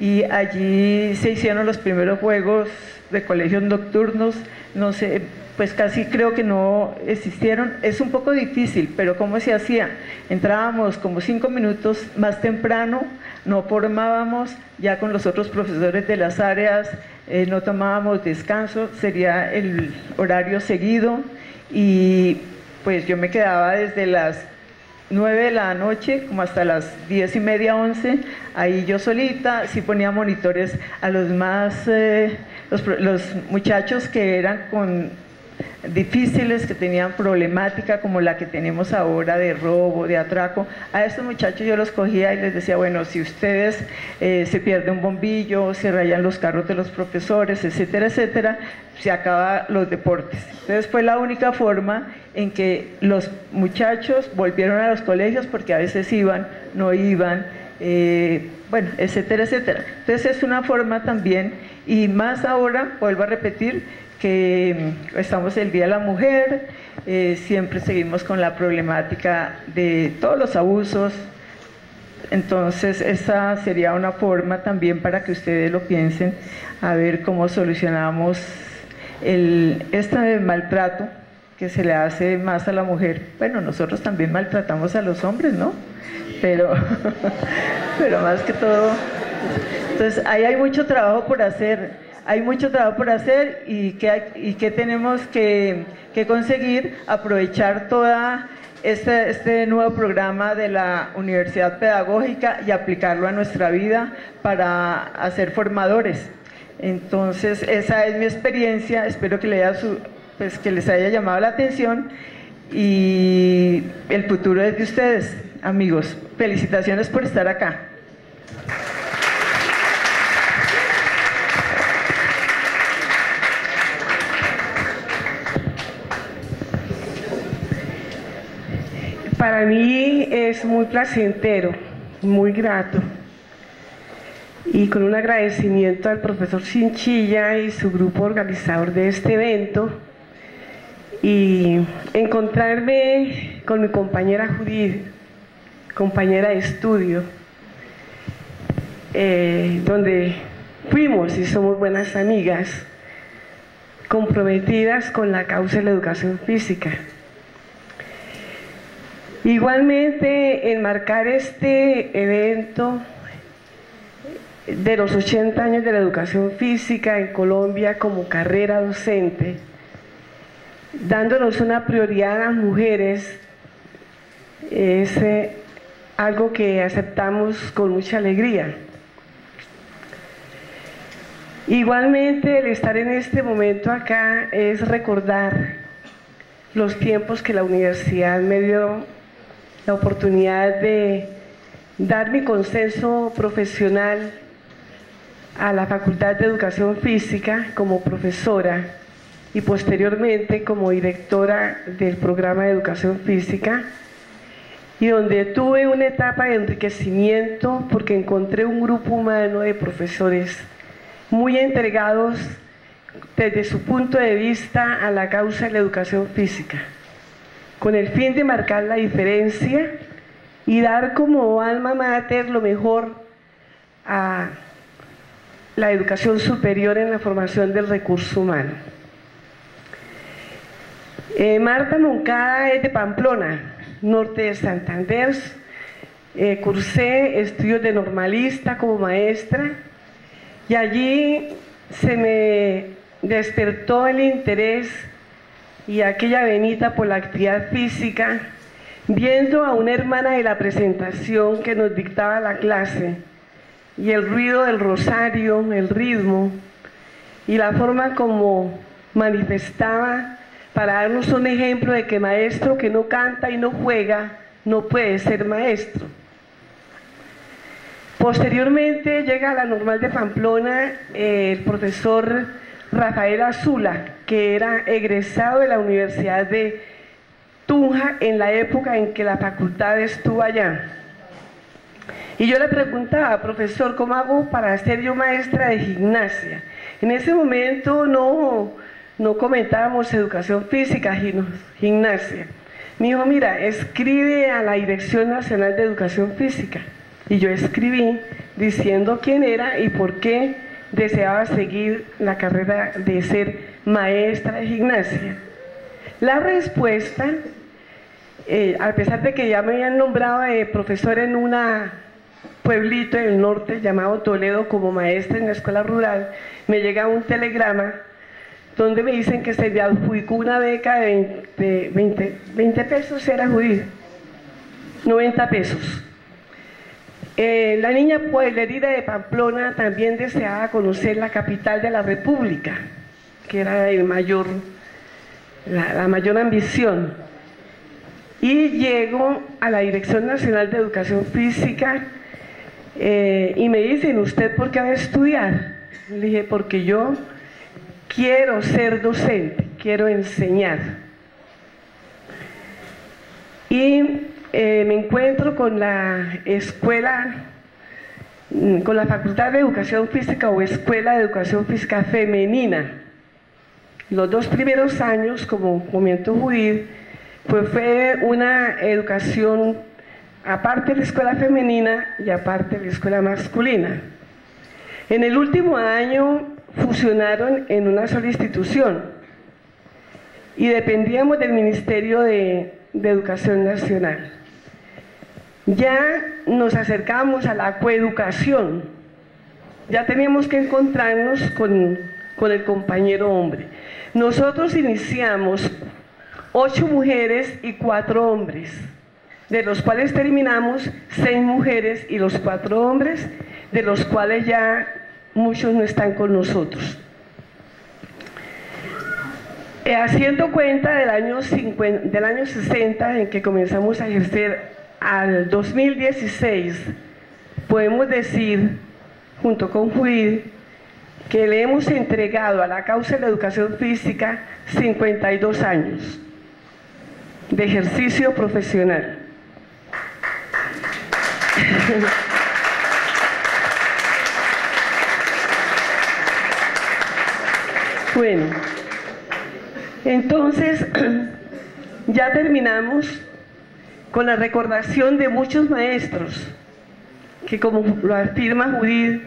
y allí se hicieron los primeros juegos de colegios nocturnos, no sé, pues casi creo que no existieron. Es un poco difícil, pero ¿cómo se hacía? Entrábamos como cinco minutos más temprano, no formábamos, ya con los otros profesores de las áreas eh, no tomábamos descanso, sería el horario seguido y pues yo me quedaba desde las 9 de la noche, como hasta las 10 y media, 11, ahí yo solita, sí ponía monitores a los más, eh, los, los muchachos que eran con difíciles, que tenían problemática como la que tenemos ahora de robo, de atraco. A estos muchachos yo los cogía y les decía, bueno, si ustedes eh, se pierde un bombillo, se rayan los carros de los profesores, etcétera, etcétera, se acaba los deportes. Entonces fue la única forma en que los muchachos volvieron a los colegios porque a veces iban, no iban, eh, bueno, etcétera, etcétera. Entonces es una forma también, y más ahora, vuelvo a repetir, que mm, estamos el Día de la Mujer, eh, siempre seguimos con la problemática de todos los abusos, entonces esa sería una forma también para que ustedes lo piensen, a ver cómo solucionamos el, este maltrato que se le hace más a la mujer. Bueno, nosotros también maltratamos a los hombres, ¿no? Pero, pero más que todo, entonces ahí hay mucho trabajo por hacer hay mucho trabajo por hacer y que, y que tenemos que, que, conseguir aprovechar toda este, este nuevo programa de la Universidad Pedagógica y aplicarlo a nuestra vida para hacer formadores. Entonces, esa es mi experiencia, espero que, pues, que les haya llamado la atención y el futuro es de ustedes, amigos. Felicitaciones por estar acá. Para mí es muy placentero, muy grato y con un agradecimiento al profesor Chinchilla y su grupo organizador de este evento y encontrarme con mi compañera Judith, compañera de estudio, eh, donde fuimos y somos buenas amigas, comprometidas con la causa de la educación física. Igualmente, enmarcar este evento de los 80 años de la educación física en Colombia como carrera docente, dándonos una prioridad a las mujeres, es eh, algo que aceptamos con mucha alegría. Igualmente, el estar en este momento acá es recordar los tiempos que la universidad me dio la oportunidad de dar mi consenso profesional a la Facultad de Educación Física como profesora y posteriormente como directora del programa de Educación Física y donde tuve una etapa de enriquecimiento porque encontré un grupo humano de profesores muy entregados desde su punto de vista a la causa de la educación física con el fin de marcar la diferencia y dar como alma mater lo mejor a la educación superior en la formación del recurso humano. Eh, Marta Moncada es de Pamplona, norte de Santander. Eh, cursé estudios de normalista como maestra y allí se me despertó el interés y aquella venita por la actividad física, viendo a una hermana de la presentación que nos dictaba la clase, y el ruido del rosario, el ritmo, y la forma como manifestaba para darnos un ejemplo de que maestro que no canta y no juega no puede ser maestro. Posteriormente llega a la normal de Pamplona eh, el profesor Rafael Azula, que era egresado de la Universidad de Tunja en la época en que la facultad estuvo allá. Y yo le preguntaba, profesor, ¿cómo hago para ser yo maestra de gimnasia? En ese momento no, no comentábamos educación física, gimnasia. Me dijo, mira, escribe a la Dirección Nacional de Educación Física. Y yo escribí diciendo quién era y por qué deseaba seguir la carrera de ser maestra de gimnasia. La respuesta, eh, a pesar de que ya me habían nombrado de profesora en un pueblito del norte llamado Toledo como maestra en la escuela rural, me llega un telegrama donde me dicen que se me adjudicó una beca de 20, 20 pesos, era judío, 90 pesos. Eh, la niña pueblerina de Pamplona también deseaba conocer la capital de la República, que era el mayor, la, mayor ambición. Y llego a la Dirección Nacional de Educación Física eh, y me dicen, ¿usted por qué va a estudiar? Le dije, porque yo quiero ser docente, quiero enseñar. Y eh, me encuentro con la escuela, mm, con la Facultad de Educación Física o Escuela de Educación Física Femenina. Los dos primeros años, como comienzo Judith, pues fue una educación aparte de la escuela femenina y aparte de la escuela masculina. En el último año fusionaron en una sola institución y dependíamos del Ministerio de, Educación Nacional. Ya nos acercamos a la coeducación, ya teníamos que encontrarnos con, con el compañero hombre. Nosotros iniciamos ocho mujeres y cuatro hombres, de los cuales terminamos seis mujeres y los cuatro hombres, de los cuales ya muchos no están con nosotros. Eh, haciendo cuenta del año, 50, del año 60 en que comenzamos a ejercer al 2016, podemos decir, junto con Juid, que le hemos entregado a la causa de la educación física 52 años de ejercicio profesional. bueno, entonces ya terminamos con la recordación de muchos maestros que como lo afirma Judith,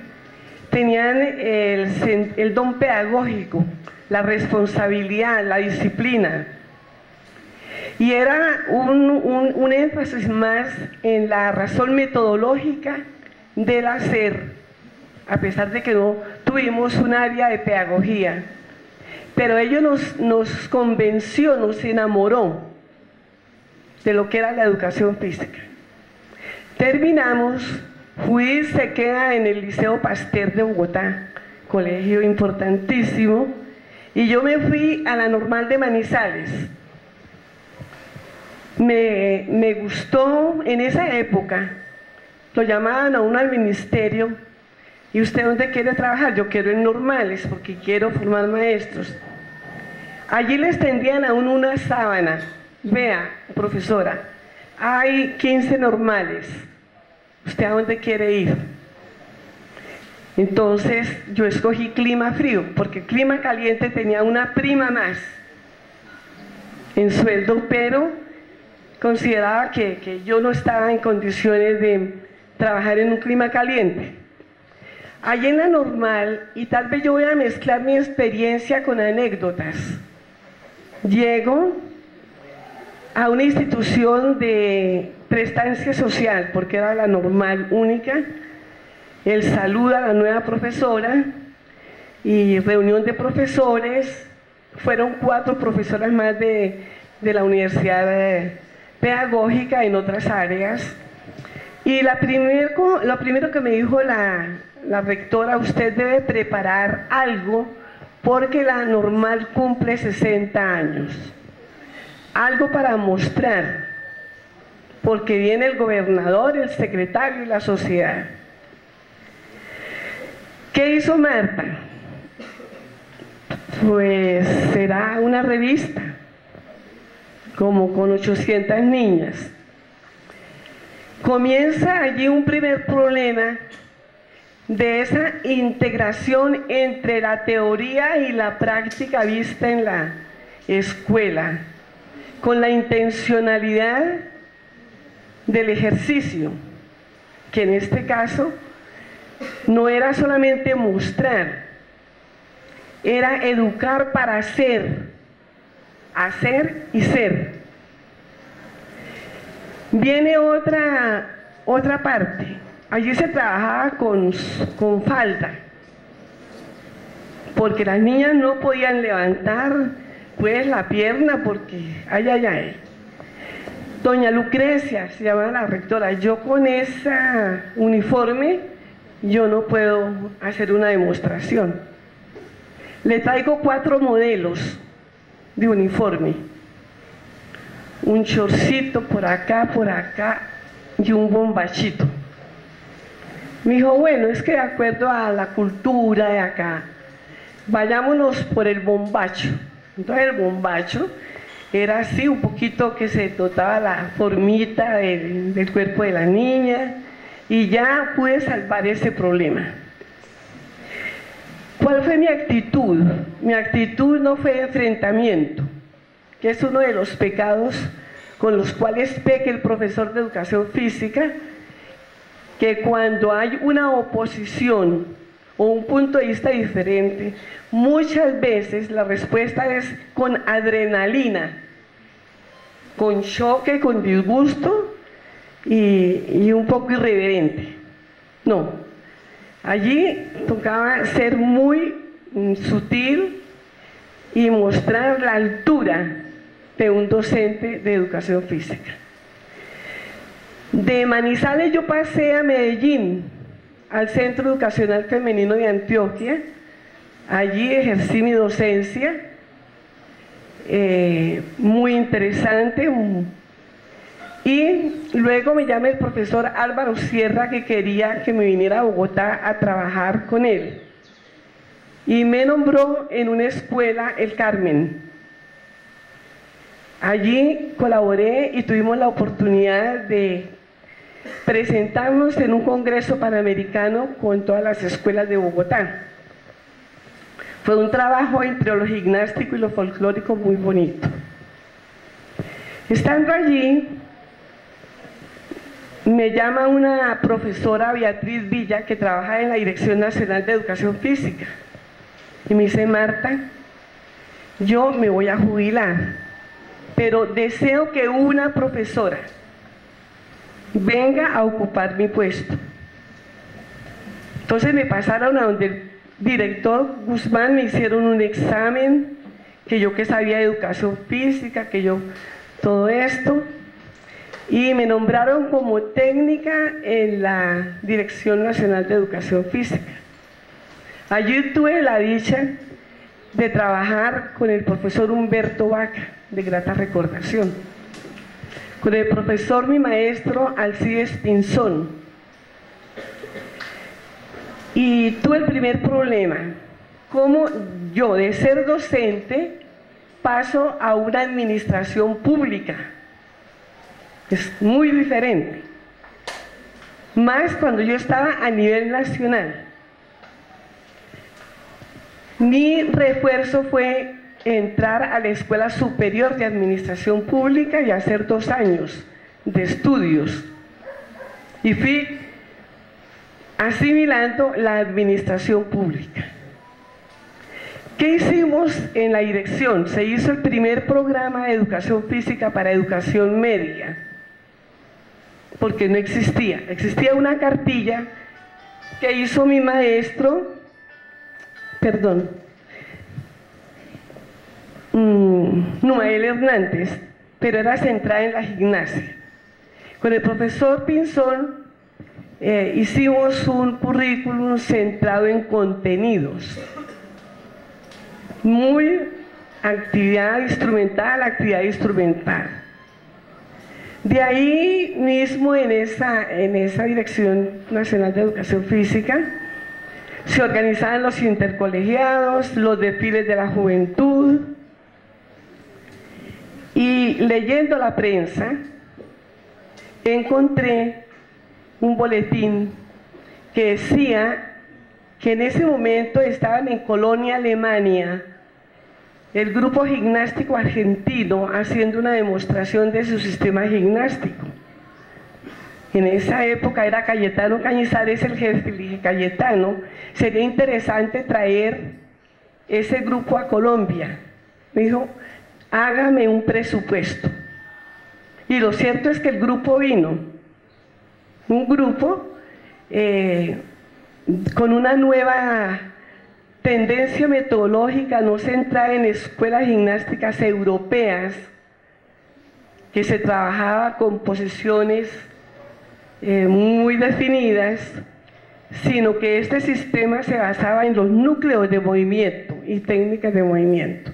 tenían el, don pedagógico, la responsabilidad, la disciplina, y era un, un, énfasis más en la razón metodológica del hacer, a pesar de que no tuvimos un área de pedagogía. Pero ello nos, nos convenció, nos enamoró de lo que era la educación física. Terminamos, fui, se queda en el Liceo Pasteur de Bogotá, colegio importantísimo, y yo me fui a la normal de Manizales. Me, gustó en esa época, lo llamaban a uno al ministerio, ¿y usted dónde quiere trabajar? Yo quiero en normales porque quiero formar maestros. Allí les tendían a uno una sábana, vea, profesora, hay 15 normales, ¿usted a dónde quiere ir? Entonces yo escogí clima frío, porque clima caliente tenía una prima más en sueldo, pero consideraba que, yo no estaba en condiciones de trabajar en un clima caliente. Allí en la normal, y tal vez yo voy a mezclar mi experiencia con anécdotas, llego a una institución de prestancia social, porque era la normal única, el saludo a la nueva profesora y reunión de profesores, fueron cuatro profesoras más de, de la Universidad de, pedagógica en otras áreas. Y la primer, lo primero que me dijo la, la rectora, usted debe preparar algo porque la normal cumple 60 años. Algo para mostrar, porque viene el gobernador, el secretario y la sociedad. ¿Qué hizo Marta? Pues será una revista como con 800 niñas. Comienza allí un primer problema de esa integración entre la teoría y la práctica vista en la escuela, con la intencionalidad del ejercicio, que en este caso no era solamente mostrar, era educar para hacer, hacer y ser. Viene otra, otra parte. Allí se trabajaba con, con falda, porque las niñas no podían levantar pues la pierna porque, ay, ay, ay. Doña Lucrecia, se llamaba la rectora, yo con esa uniforme, yo no puedo hacer una demostración. Le traigo cuatro modelos de uniforme. Un chorcito por acá, por acá y un bombachito. Me dijo, bueno, es que de acuerdo a la cultura de acá, vayámonos por el bombacho. Entonces el bombacho era así, un poquito que se dotaba la formita del, cuerpo de la niña y ya pude salvar ese problema. ¿Cuál fue mi actitud? Mi actitud no fue enfrentamiento, que es uno de los pecados con los cuales peca el profesor de educación física, que cuando hay una oposición o un punto de vista diferente, muchas veces la respuesta es con adrenalina, con choque, con disgusto y, y un poco irreverente. No, allí tocaba ser muy mm, sutil y mostrar la altura de un docente de educación física. De Manizales yo pasé a Medellín, al Centro Educacional Femenino de Antioquia. Allí ejercí mi docencia, eh, muy interesante. Y luego me llama el profesor Álvaro Sierra que quería que me viniera a Bogotá a trabajar con él. Y me nombró en una escuela El Carmen. Allí colaboré y tuvimos la oportunidad de presentarnos en un congreso panamericano con todas las escuelas de Bogotá. Fue un trabajo entre lo gimnástico y lo folclórico muy bonito. Estando allí, me llama una profesora, Beatriz Villa, que trabaja en la Dirección Nacional de Educación Física. Y me dice, Marta, yo me voy a jubilar, pero deseo que una profesora venga a ocupar mi puesto. Entonces me pasaron a donde el director Guzmán me hicieron un examen, que yo que sabía educación física, que yo todo esto, y me nombraron como técnica en la Dirección Nacional de Educación Física. Allí tuve la dicha de trabajar con el profesor Humberto Vaca, de grata recordación con el profesor, mi maestro Alcides Pinzón. Y tuve el primer problema, cómo yo de ser docente paso a una administración pública. Es muy diferente. Más cuando yo estaba a nivel nacional. Mi refuerzo fue entrar a la Escuela Superior de Administración Pública y hacer dos años de estudios. Y fui asimilando la administración pública. ¿Qué hicimos en la dirección? Se hizo el primer programa de educación física para educación media, porque no existía. Existía una cartilla que hizo mi maestro, perdón, mmm, Numael Hernández, pero era centrada en la gimnasia. Con el profesor Pinzón eh, hicimos un currículum centrado en contenidos. Muy actividad instrumental, actividad instrumental. De ahí mismo en esa, en esa Dirección Nacional de Educación Física se organizaban los intercolegiados, los desfiles de la juventud, y leyendo la prensa, encontré un boletín que decía que en ese momento estaban en Colonia, Alemania, el grupo gimnástico argentino haciendo una demostración de su sistema gimnástico. En esa época era Cayetano Cañizares el jefe, dije, Cayetano, sería interesante traer ese grupo a Colombia. Me dijo, hágame un presupuesto. Y lo cierto es que el grupo vino, un grupo eh, con una nueva tendencia metodológica no centrada en escuelas gimnásticas europeas, que se trabajaba con posiciones eh, muy definidas, sino que este sistema se basaba en los núcleos de movimiento y técnicas de movimiento.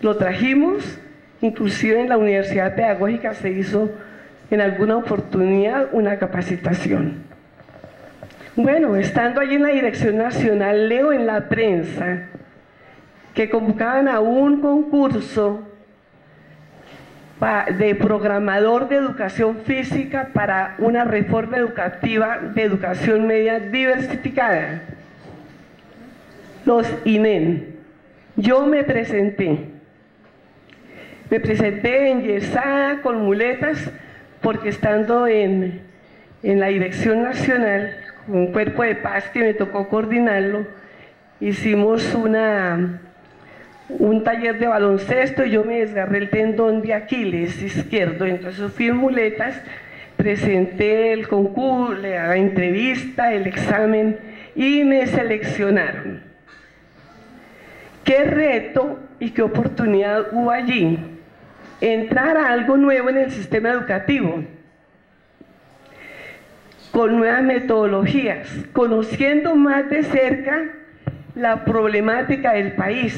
Lo trajimos, inclusive en la Universidad Pedagógica se hizo en alguna oportunidad una capacitación. Bueno, estando allí en la Dirección Nacional, leo en la prensa que convocaban a un concurso de programador de educación física para una reforma educativa de educación media diversificada, los INEN. Yo me presenté me presenté enyesada, con muletas, porque estando en, en la dirección nacional, un cuerpo de paz que me tocó coordinarlo, hicimos una, un taller de baloncesto y yo me desgarré el tendón de Aquiles izquierdo, entonces fui en muletas, presenté el concurso, la entrevista, el examen y me seleccionaron. ¿Qué reto y qué oportunidad hubo allí? Entrar a algo nuevo en el sistema educativo, con nuevas metodologías, conociendo más de cerca la problemática del país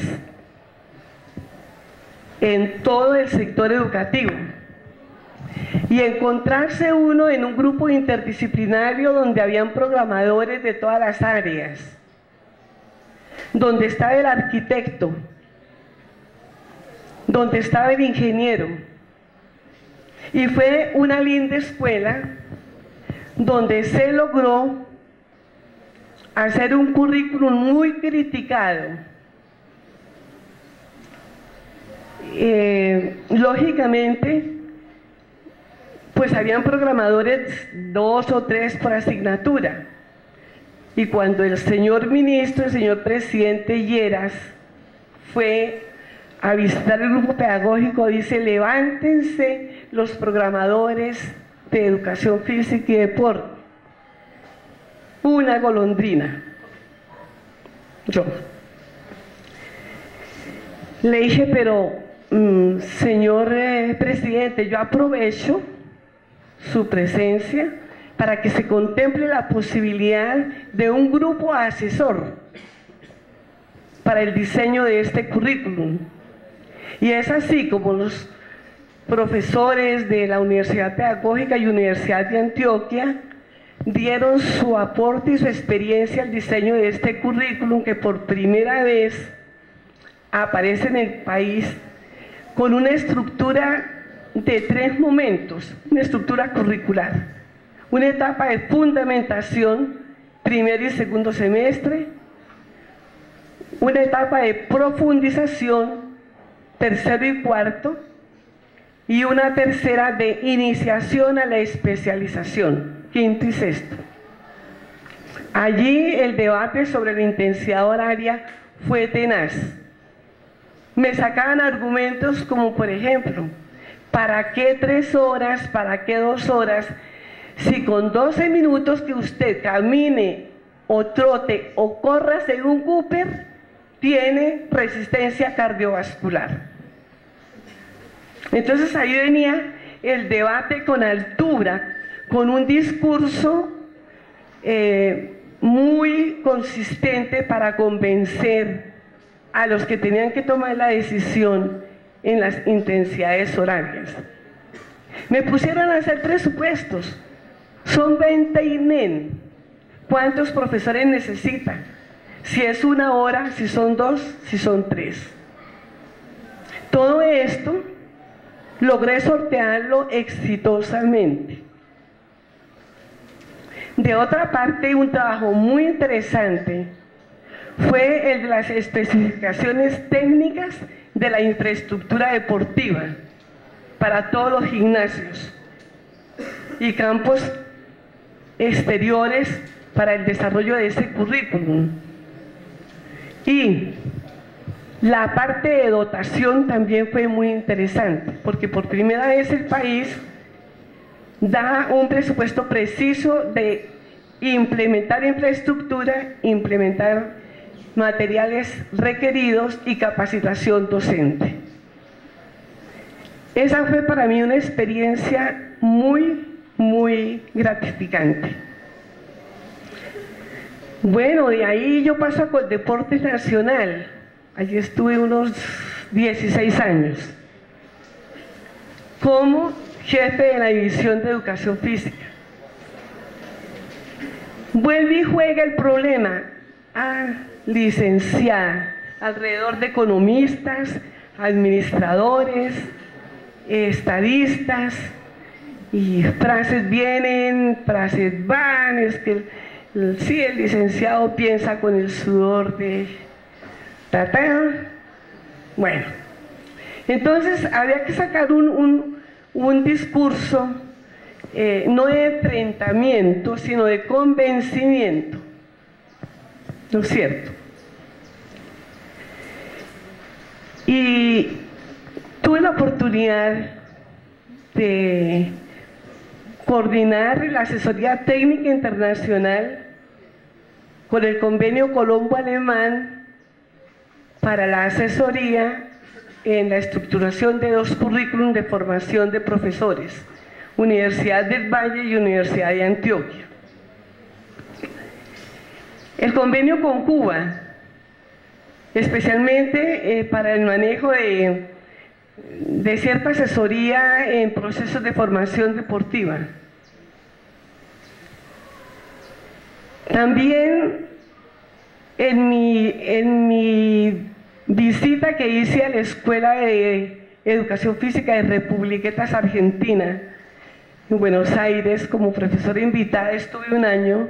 en todo el sector educativo. Y encontrarse uno en un grupo interdisciplinario donde habían programadores de todas las áreas, donde estaba el arquitecto, donde estaba el ingeniero. Y fue una linda escuela donde se logró hacer un currículum muy criticado. Eh, lógicamente, pues habían programadores dos o tres por asignatura. Y cuando el señor ministro, el señor presidente Lleras fue a visitar el grupo pedagógico, dice, levántense los programadores de educación física y deporte. Una golondrina. Yo. Le dije, pero mm, señor eh, presidente, yo aprovecho su presencia para que se contemple la posibilidad de un grupo asesor para el diseño de este currículum. Y es así como los profesores de la Universidad Pedagógica y Universidad de Antioquia dieron su aporte y su experiencia al diseño de este currículum que por primera vez aparece en el país con una estructura de tres momentos, una estructura curricular, una etapa de fundamentación, primer y segundo semestre, una etapa de profundización, tercero y cuarto, y una tercera de iniciación a la especialización, quinto y sexto. Allí el debate sobre la intensidad horaria fue tenaz. Me sacaban argumentos como por ejemplo, ¿Para qué tres horas? ¿Para qué dos horas? Si con 12 minutos que usted camine o trote o corra según Cooper, tiene resistencia cardiovascular. Entonces ahí venía el debate con altura, con un discurso eh, muy consistente para convencer a los que tenían que tomar la decisión en las intensidades horarias. Me pusieron a hacer presupuestos. Son 20 INEN. ¿Cuántos profesores necesitan? Si es una hora, si son dos, si son tres. Todo esto logré sortearlo exitosamente. De otra parte, un trabajo muy interesante fue el de las especificaciones técnicas de la infraestructura deportiva para todos los gimnasios y campos exteriores para el desarrollo de ese currículum. Y la parte de dotación también fue muy interesante, porque por primera vez el país da un presupuesto preciso de implementar infraestructura, implementar materiales requeridos y capacitación docente. Esa fue para mí una experiencia muy, muy gratificante. Bueno, de ahí yo paso con Deporte Nacional. Allí estuve unos 16 años como jefe de la División de Educación Física. Vuelve y juega el problema. Ah, licenciada, alrededor de economistas, administradores, estadistas, y frases vienen, frases van, es que el, sí, el licenciado piensa con el sudor de tatán. Bueno, entonces había que sacar un, un discurso eh, no de enfrentamiento, sino de convencimiento. ¿No es cierto? Y tuve la oportunidad de coordinar la asesoría técnica internacional con el convenio Colombo-Alemán para la asesoría en la estructuración de dos currículum de formación de profesores, Universidad del Valle y Universidad de Antioquia. El convenio con Cuba, especialmente eh, para el manejo de cierta asesoría en procesos de formación deportiva. También en mi, en mi visita que hice a la Escuela de Educación Física de Republiquetas Argentina, en Buenos Aires, como profesora invitada, estuve un año,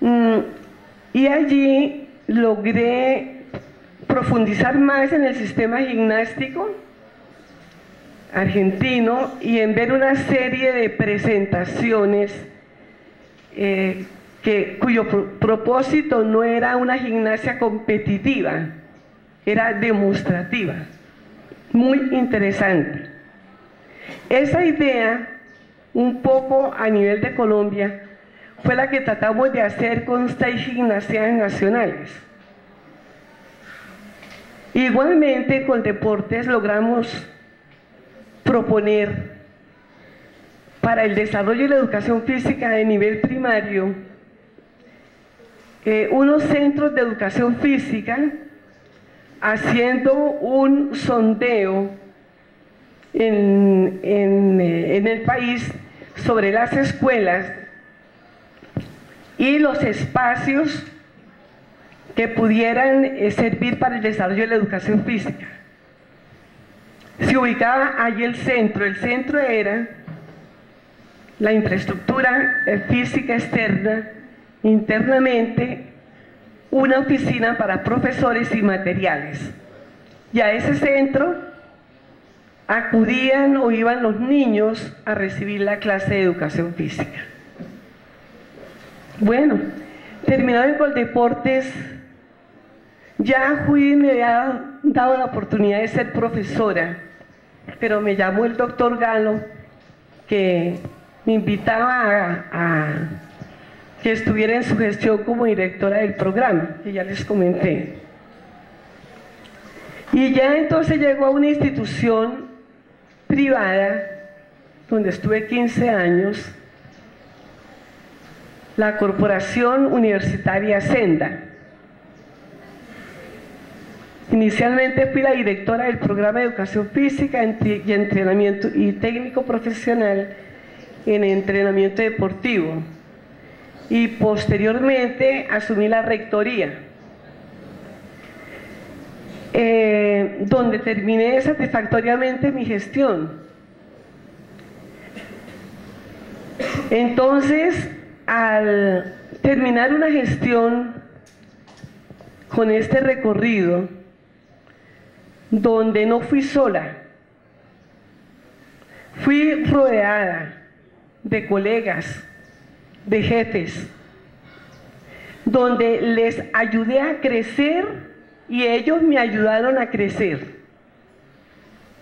mm, y allí logré profundizar más en el sistema gimnástico argentino y en ver una serie de presentaciones eh, que, cuyo propósito no era una gimnasia competitiva, era demostrativa. Muy interesante. Esa idea, un poco a nivel de Colombia, fue la que tratamos de hacer con seis gimnasias nacionales. Igualmente con deportes logramos proponer para el desarrollo y la educación física de nivel primario eh, unos centros de educación física haciendo un sondeo en, eh, en, el país sobre las escuelas y los espacios que pudieran eh, servir para el desarrollo de la educación física. Se ubicaba allí el centro, el centro era la infraestructura física externa, internamente una oficina para profesores y materiales. Y a ese centro acudían o iban los niños a recibir la clase de educación física. Bueno, terminado en Coldeportes, ya fui, me había dado la oportunidad de ser profesora, pero me llamó el doctor Galo, que me invitaba a que estuviera en su gestión como directora del programa, que ya les comenté. Y ya entonces llegó a una institución privada, donde estuve 15 años, la Corporación Universitaria Senda. Inicialmente fui la directora del programa de educación física y entrenamiento y técnico profesional en entrenamiento deportivo y posteriormente asumí la rectoría, eh, donde terminé satisfactoriamente mi gestión. Entonces, al terminar una gestión con este recorrido, donde no fui sola, fui rodeada de colegas, de jefes, donde les ayudé a crecer y ellos me ayudaron a crecer.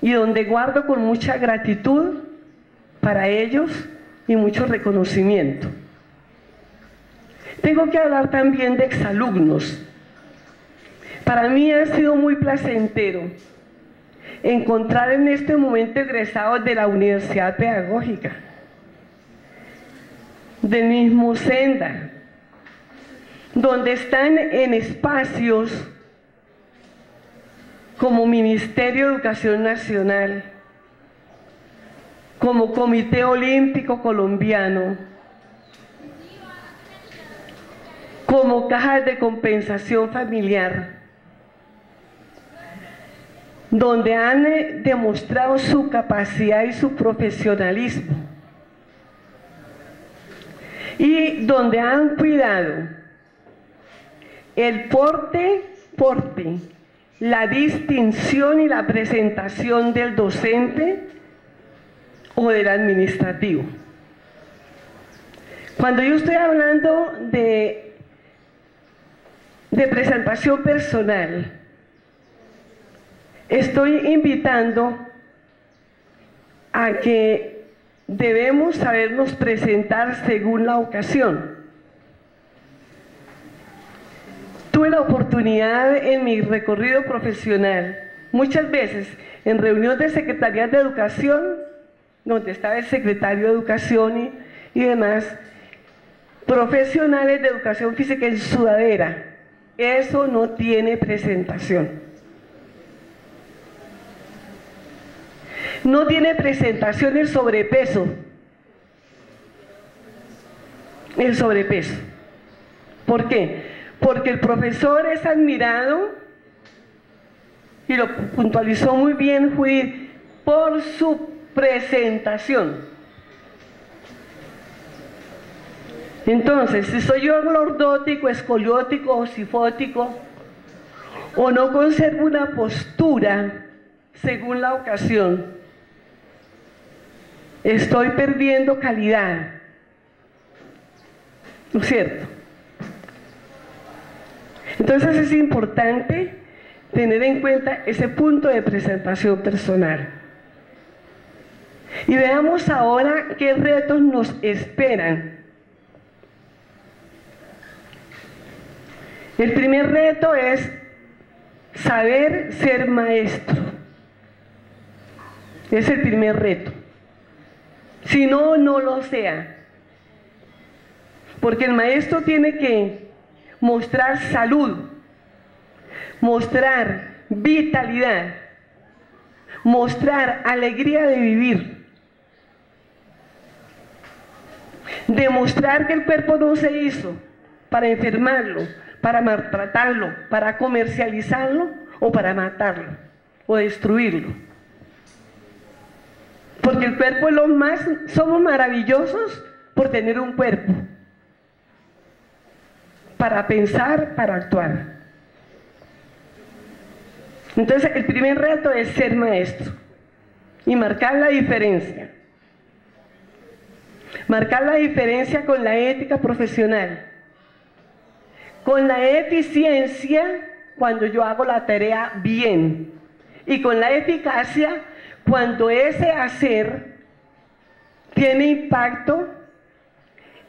Y donde guardo con mucha gratitud para ellos y mucho reconocimiento. Tengo que hablar también de exalumnos. Para mí ha sido muy placentero encontrar en este momento egresados de la Universidad Pedagógica del mismo senda, donde están en espacios como Ministerio de Educación Nacional, como Comité Olímpico Colombiano, como cajas de compensación familiar, donde han demostrado su capacidad y su profesionalismo y donde han cuidado el porte, porte, la distinción y la presentación del docente o del administrativo. Cuando yo estoy hablando de, de presentación personal, estoy invitando a que debemos sabernos presentar según la ocasión. Tuve la oportunidad en mi recorrido profesional, muchas veces en reunión de secretarías de educación, donde estaba el secretario de educación y, y demás, profesionales de educación física en sudadera. Eso no tiene presentación. No tiene presentación el sobrepeso. El sobrepeso. ¿Por qué? Porque el profesor es admirado, y lo puntualizó muy bien Judith, por su presentación. Entonces, si soy yo lordótico, escoliótico o sifótico, o no conservo una postura según la ocasión, estoy perdiendo calidad. ¿No es cierto? Entonces es importante tener en cuenta ese punto de presentación personal. Y veamos ahora qué retos nos esperan. El primer reto es saber ser maestro. Es el primer reto. Si no, no lo sea. Porque el maestro tiene que mostrar salud, mostrar vitalidad, mostrar alegría de vivir, demostrar que el cuerpo no se hizo para enfermarlo, para maltratarlo, para comercializarlo o para matarlo o destruirlo. Porque el cuerpo es lo más, somos maravillosos por tener un cuerpo. Para pensar, para actuar. Entonces, el primer reto es ser maestro y marcar la diferencia. Marcar la diferencia con la ética profesional, con la eficiencia cuando yo hago la tarea bien y con la eficacia cuando ese hacer tiene impacto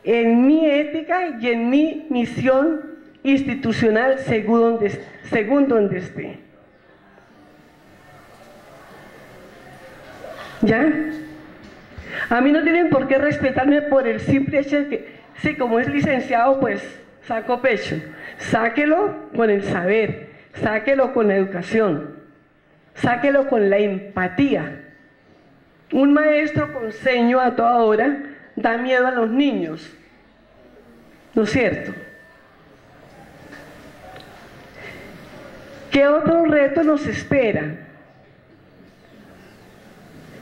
en mi ética y en mi misión institucional según donde, según donde esté. ¿Ya? A mí no tienen por qué respetarme por el simple hecho de que, sí, como es licenciado, pues saco pecho. Sáquelo con el saber, sáquelo con la educación, sáquelo con la empatía. Un maestro con ceño a toda hora da miedo a los niños, ¿no es cierto? ¿Qué otro reto nos espera?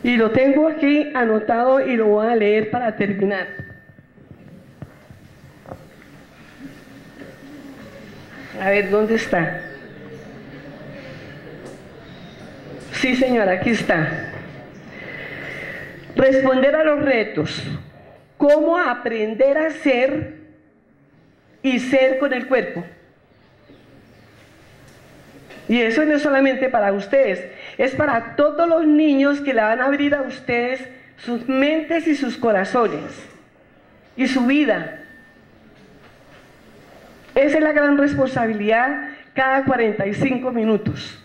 Y lo tengo aquí anotado y lo voy a leer para terminar. A ver, ¿dónde está? Sí, señora, aquí está. Responder a los retos. ¿Cómo aprender a ser y ser con el cuerpo? Y eso no es solamente para ustedes, es para todos los niños que le van a abrir a ustedes sus mentes y sus corazones y su vida. Esa es la gran responsabilidad cada 45 minutos.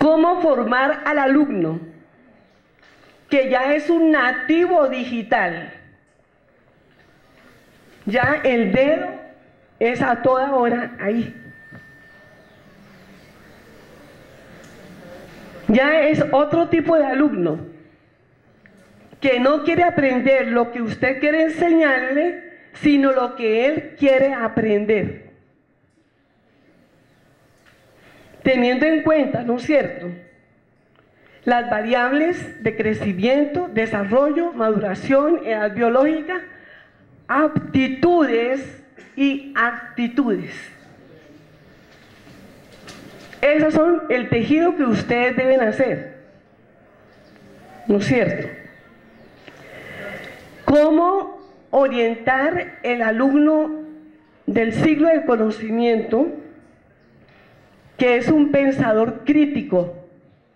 ¿Cómo formar al alumno que ya es un nativo digital? Ya el dedo es a toda hora ahí. Ya es otro tipo de alumno que no quiere aprender lo que usted quiere enseñarle, sino lo que él quiere aprender. Teniendo en cuenta, ¿no es cierto? Las variables de crecimiento, desarrollo, maduración, edad biológica, aptitudes y actitudes. Esos son el tejido que ustedes deben hacer. ¿No es cierto? ¿Cómo orientar el alumno del siglo del conocimiento, que es un pensador crítico?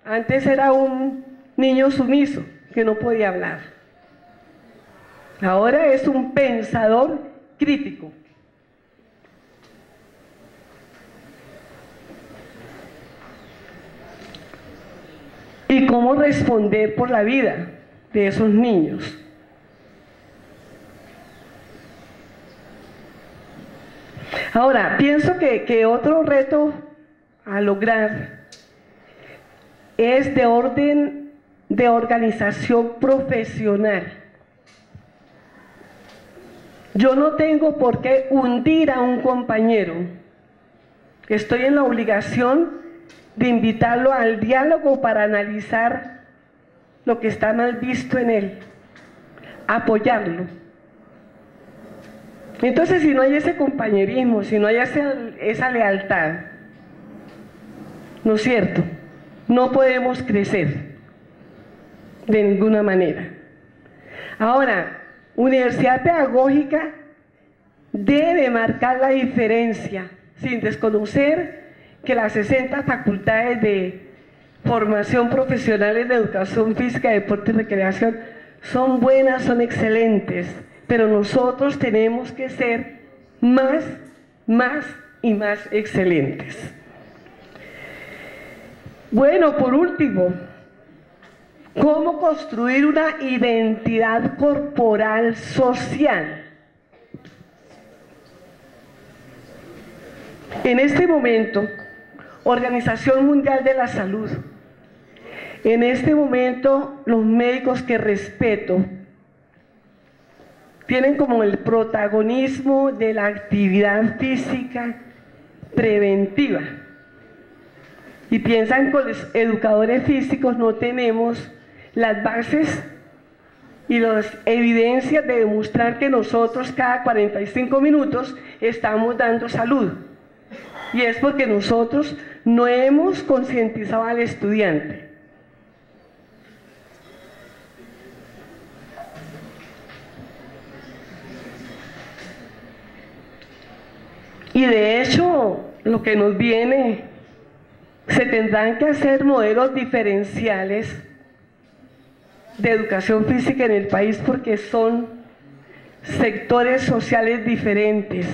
Antes era un niño sumiso que no podía hablar. Ahora es un pensador crítico. y cómo responder por la vida de esos niños. Ahora, pienso que, que otro reto a lograr es de orden de organización profesional. Yo no tengo por qué hundir a un compañero. Estoy en la obligación de invitarlo al diálogo para analizar lo que está mal visto en él, apoyarlo. Entonces, si no hay ese compañerismo, si no hay esa, esa lealtad, ¿no es cierto? No podemos crecer de ninguna manera. Ahora, universidad pedagógica debe marcar la diferencia sin desconocer que las 60 facultades de formación profesional en educación física, deporte y recreación son buenas, son excelentes, pero nosotros tenemos que ser más, más y más excelentes. Bueno, por último, ¿cómo construir una identidad corporal social? En este momento, Organización Mundial de la Salud. En este momento, los médicos que respeto tienen como el protagonismo de la actividad física preventiva. Y piensan que los educadores físicos no tenemos las bases y las evidencias de demostrar que nosotros cada 45 minutos estamos dando salud. Y es porque nosotros no hemos concientizado al estudiante. Y de hecho, lo que nos viene, se tendrán que hacer modelos diferenciales de educación física en el país porque son sectores sociales diferentes.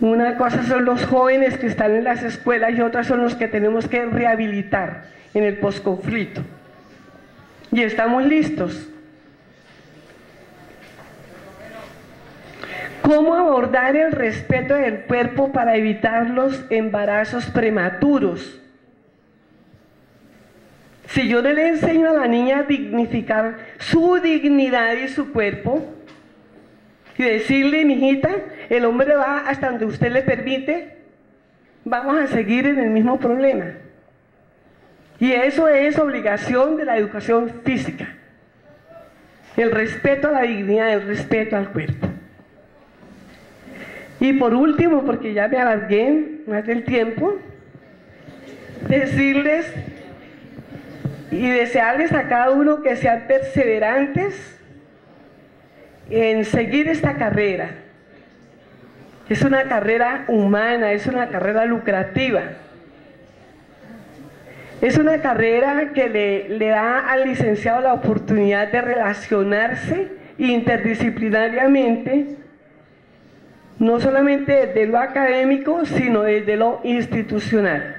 Una cosa son los jóvenes que están en las escuelas y otras son los que tenemos que rehabilitar en el posconflicto. Y estamos listos. ¿Cómo abordar el respeto del cuerpo para evitar los embarazos prematuros? Si yo no le enseño a la niña a dignificar su dignidad y su cuerpo, y decirle, mijita, el hombre va hasta donde usted le permite, vamos a seguir en el mismo problema. Y eso es obligación de la educación física. El respeto a la dignidad, el respeto al cuerpo. Y por último, porque ya me alargué más del tiempo, decirles y desearles a cada uno que sean perseverantes en seguir esta carrera. Es una carrera humana, es una carrera lucrativa. Es una carrera que le, le da al licenciado la oportunidad de relacionarse interdisciplinariamente, no solamente desde lo académico, sino desde lo institucional.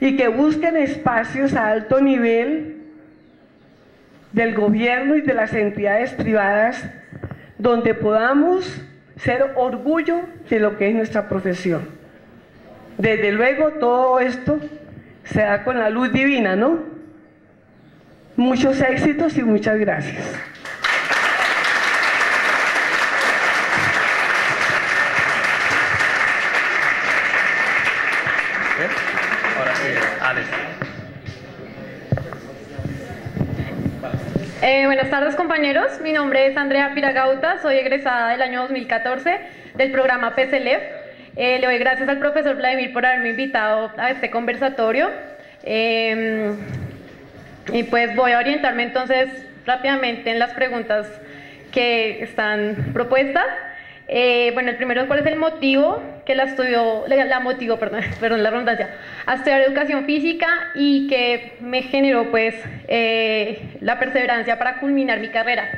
Y que busquen espacios a alto nivel del gobierno y de las entidades privadas donde podamos ser orgullo de lo que es nuestra profesión. Desde luego todo esto se da con la luz divina, ¿no? Muchos éxitos y muchas gracias. Eh, buenas tardes compañeros, mi nombre es Andrea Piragauta, soy egresada del año 2014 del programa PCLEF Eh, le doy gracias al profesor Vladimir por haberme invitado a este conversatorio. Eh, y pues voy a orientarme entonces rápidamente en las preguntas que están propuestas. Eh, bueno, el primero, ¿cuál es el motivo que la estudió, la, la motivó, perdón, perdón, la redundancia, a estudiar educación física y que me generó pues eh, la perseverancia para culminar mi carrera?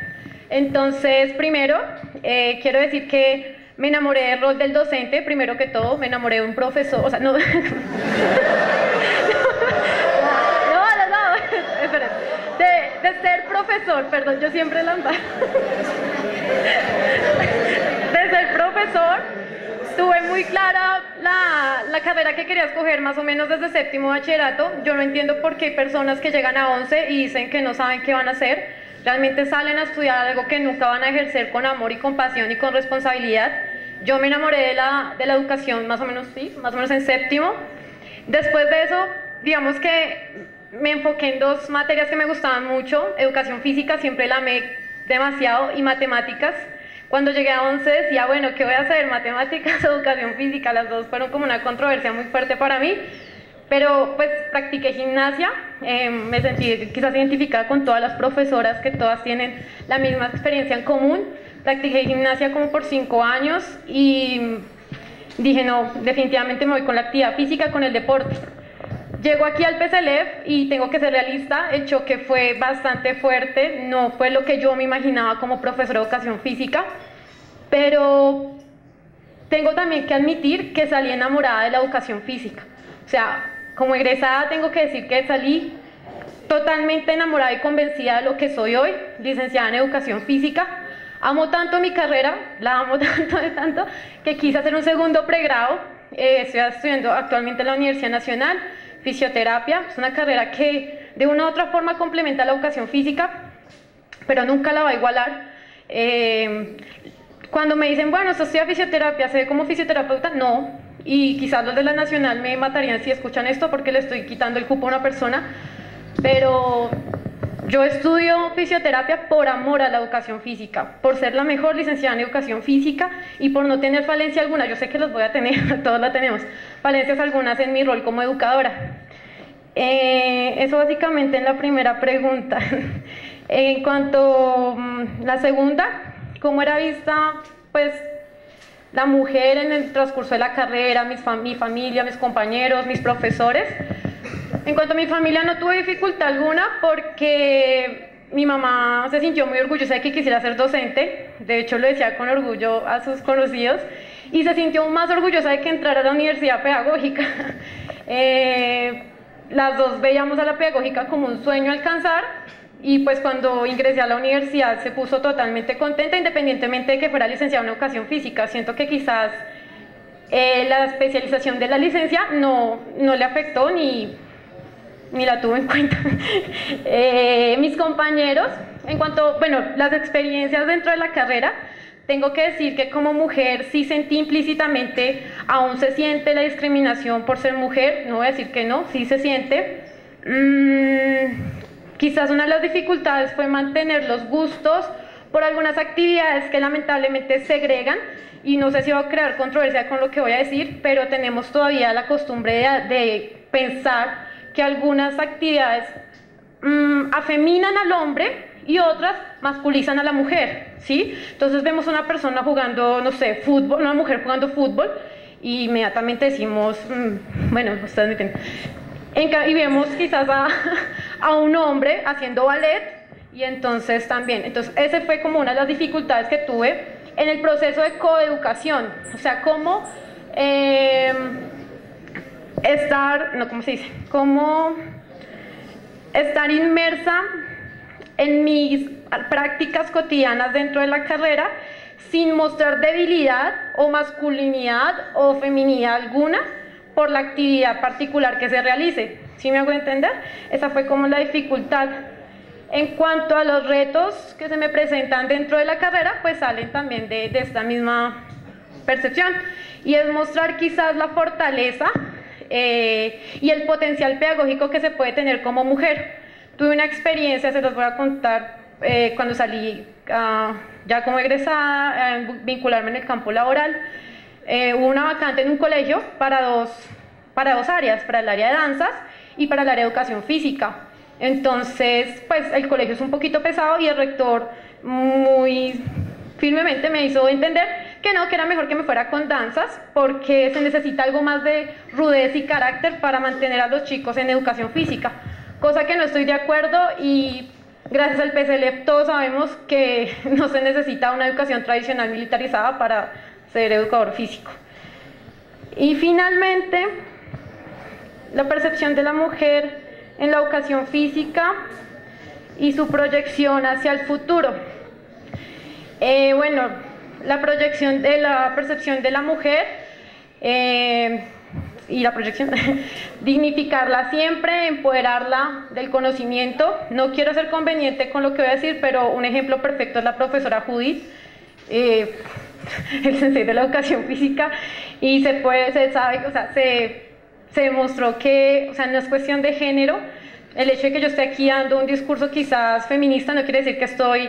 Entonces, primero, eh, quiero decir que me enamoré del rol del docente, primero que todo, me enamoré de un profesor, o sea, no... no, no, no, de, de ser profesor, perdón, yo siempre la de ser profesor, tuve muy clara la, la, carrera que quería escoger más o menos desde séptimo bachillerato. Yo no entiendo por qué hay personas que llegan a 11 y dicen que no saben qué van a hacer. Realmente salen a estudiar algo que nunca van a ejercer con amor y con pasión y con responsabilidad. Yo me enamoré de la, de la educación más o menos, sí, más o menos en séptimo. Después de eso, digamos que me enfoqué en dos materias que me gustaban mucho. Educación física, siempre la amé demasiado, y matemáticas. Cuando llegué a 11 decía, bueno, ¿qué voy a hacer? Matemáticas, educación física, las dos fueron como una controversia muy fuerte para mí. Pero pues practiqué gimnasia, eh, me sentí quizás identificada con todas las profesoras que todas tienen la misma experiencia en común. Practiqué gimnasia como por cinco años y dije, no, definitivamente me voy con la actividad física, con el deporte. Llego aquí al PCLEF y tengo que ser realista, el choque fue bastante fuerte, no fue lo que yo me imaginaba como profesor de educación física, pero tengo también que admitir que salí enamorada de la educación física. O sea, como egresada tengo que decir que salí totalmente enamorada y convencida de lo que soy hoy, licenciada en educación física. Amo tanto mi carrera, la amo tanto de tanto, que quise hacer un segundo pregrado. Eh, estoy estudiando actualmente en la Universidad Nacional fisioterapia. Es una carrera que de una u otra forma complementa la educación física, pero nunca la va a igualar. Eh, cuando me dicen, bueno, estudia fisioterapia, ¿se ve como fisioterapeuta? No. Y quizás los de la Nacional me matarían si escuchan esto porque le estoy quitando el cupo a una persona. Pero yo estudio fisioterapia por amor a la educación física, por ser la mejor licenciada en educación física y por no tener falencia alguna. Yo sé que los voy a tener, todos la tenemos, falencias algunas en mi rol como educadora. Eh, eso básicamente en la primera pregunta. en cuanto a mm, la segunda, ¿cómo era vista pues la mujer en el transcurso de la carrera, mi familia, mis compañeros, mis profesores? En cuanto a mi familia, no tuve dificultad alguna porque mi mamá se sintió muy orgullosa de que quisiera ser docente, de hecho lo decía con orgullo a sus conocidos, y se sintió más orgullosa de que entrara a la universidad pedagógica. eh, las dos veíamos a la pedagógica como un sueño alcanzar y pues cuando ingresé a la universidad se puso totalmente contenta independientemente de que fuera licenciada en educación física. Siento que quizás eh, la especialización de la licencia no, no le afectó ni, ni la tuve en cuenta. eh, mis compañeros, en cuanto, bueno, las experiencias dentro de la carrera, tengo que decir que como mujer sí sentí implícitamente, aún se siente la discriminación por ser mujer, no voy a decir que no, sí se siente. Mm, quizás una de las dificultades fue mantener los gustos por algunas actividades que lamentablemente segregan y no sé si va a crear controversia con lo que voy a decir, pero tenemos todavía la costumbre de, pensar que algunas actividades mmm, afeminan al hombre y otras masculizan a la mujer, ¿sí? Entonces vemos una persona jugando, no sé, fútbol, una mujer jugando fútbol y inmediatamente decimos, mmm, bueno, ustedes me entienden. Y vemos quizás a, un hombre haciendo ballet y entonces también, entonces ese fue como una de las dificultades que tuve en el proceso de coeducación, o sea, cómo eh, estar, no, ¿cómo se dice? Cómo estar inmersa en mis prácticas cotidianas dentro de la carrera sin mostrar debilidad o masculinidad o feminidad alguna por la actividad particular que se realice. ¿Sí me hago entender? Esa fue como la dificultad. En cuanto a los retos que se me presentan dentro de la carrera, pues salen también de, de esta misma percepción. Y es mostrar quizás la fortaleza eh, y el potencial pedagógico que se puede tener como mujer. Tuve una experiencia, se los voy a contar, eh, cuando salí uh, ya como egresada, eh, vincularme en el campo laboral. Eh, hubo una vacante en un colegio para dos, para dos áreas, para el área de danzas y para el área de educación física. Entonces, pues el colegio es un poquito pesado y el rector muy firmemente me hizo entender que no, que era mejor que me fuera con danzas porque se necesita algo más de rudez y carácter para mantener a los chicos en educación física, cosa que no estoy de acuerdo y gracias al PSL todos sabemos que no se necesita una educación tradicional militarizada para ser educador físico. Y finalmente, la percepción de la mujer en la educación física y su proyección hacia el futuro. Eh, bueno, la proyección de la percepción de la mujer eh, y la proyección, dignificarla siempre, empoderarla del conocimiento. No quiero ser conveniente con lo que voy a decir, pero un ejemplo perfecto es la profesora Judith. Eh, el sensei de la educación física y se puede, se sabe, o sea, se se demostró que, o sea, no es cuestión de género, el hecho de que yo esté aquí dando un discurso quizás feminista no quiere decir que estoy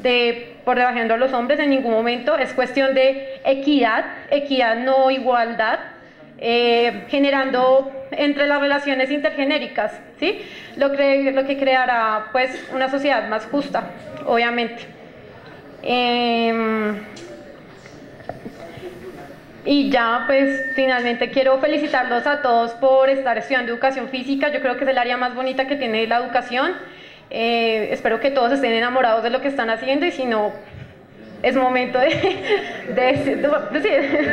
de, por debajando a los hombres en ningún momento, es cuestión de equidad, equidad no igualdad, eh, generando entre las relaciones intergenéricas, ¿sí? Lo que, lo que creará pues una sociedad más justa, obviamente. Em, y ya, pues finalmente quiero felicitarlos a todos por estar estudiando educación física. Yo creo que es el área más bonita que tiene la educación. Eh, espero que todos estén enamorados de lo que están haciendo y si no, es momento de, decir.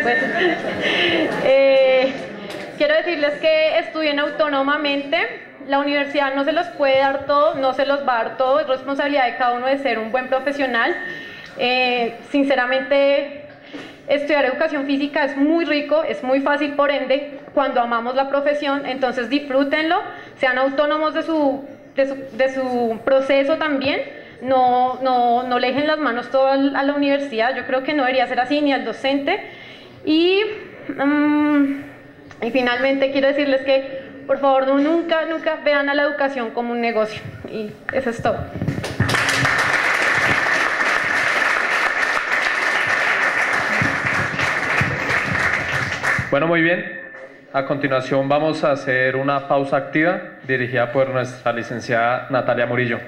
Pues, eh, quiero decirles que estudien autónomamente. La universidad no se los puede dar todo, no se los va a dar todo. Es responsabilidad de cada uno de ser un buen profesional. Eh, sinceramente, Estudiar educación física es muy rico, es muy fácil por ende, cuando amamos la profesión, entonces disfrútenlo, sean autónomos de su, de su, proceso también, no, no, no le dejen las manos todo a la universidad, yo creo que no debería ser así, ni al docente. Y, mm, y finalmente quiero decirles que por favor nunca, nunca vean a la educación como un negocio. Y eso es todo. Bueno, muy bien. A continuación vamos a hacer una pausa activa dirigida por nuestra licenciada Natalia Murillo.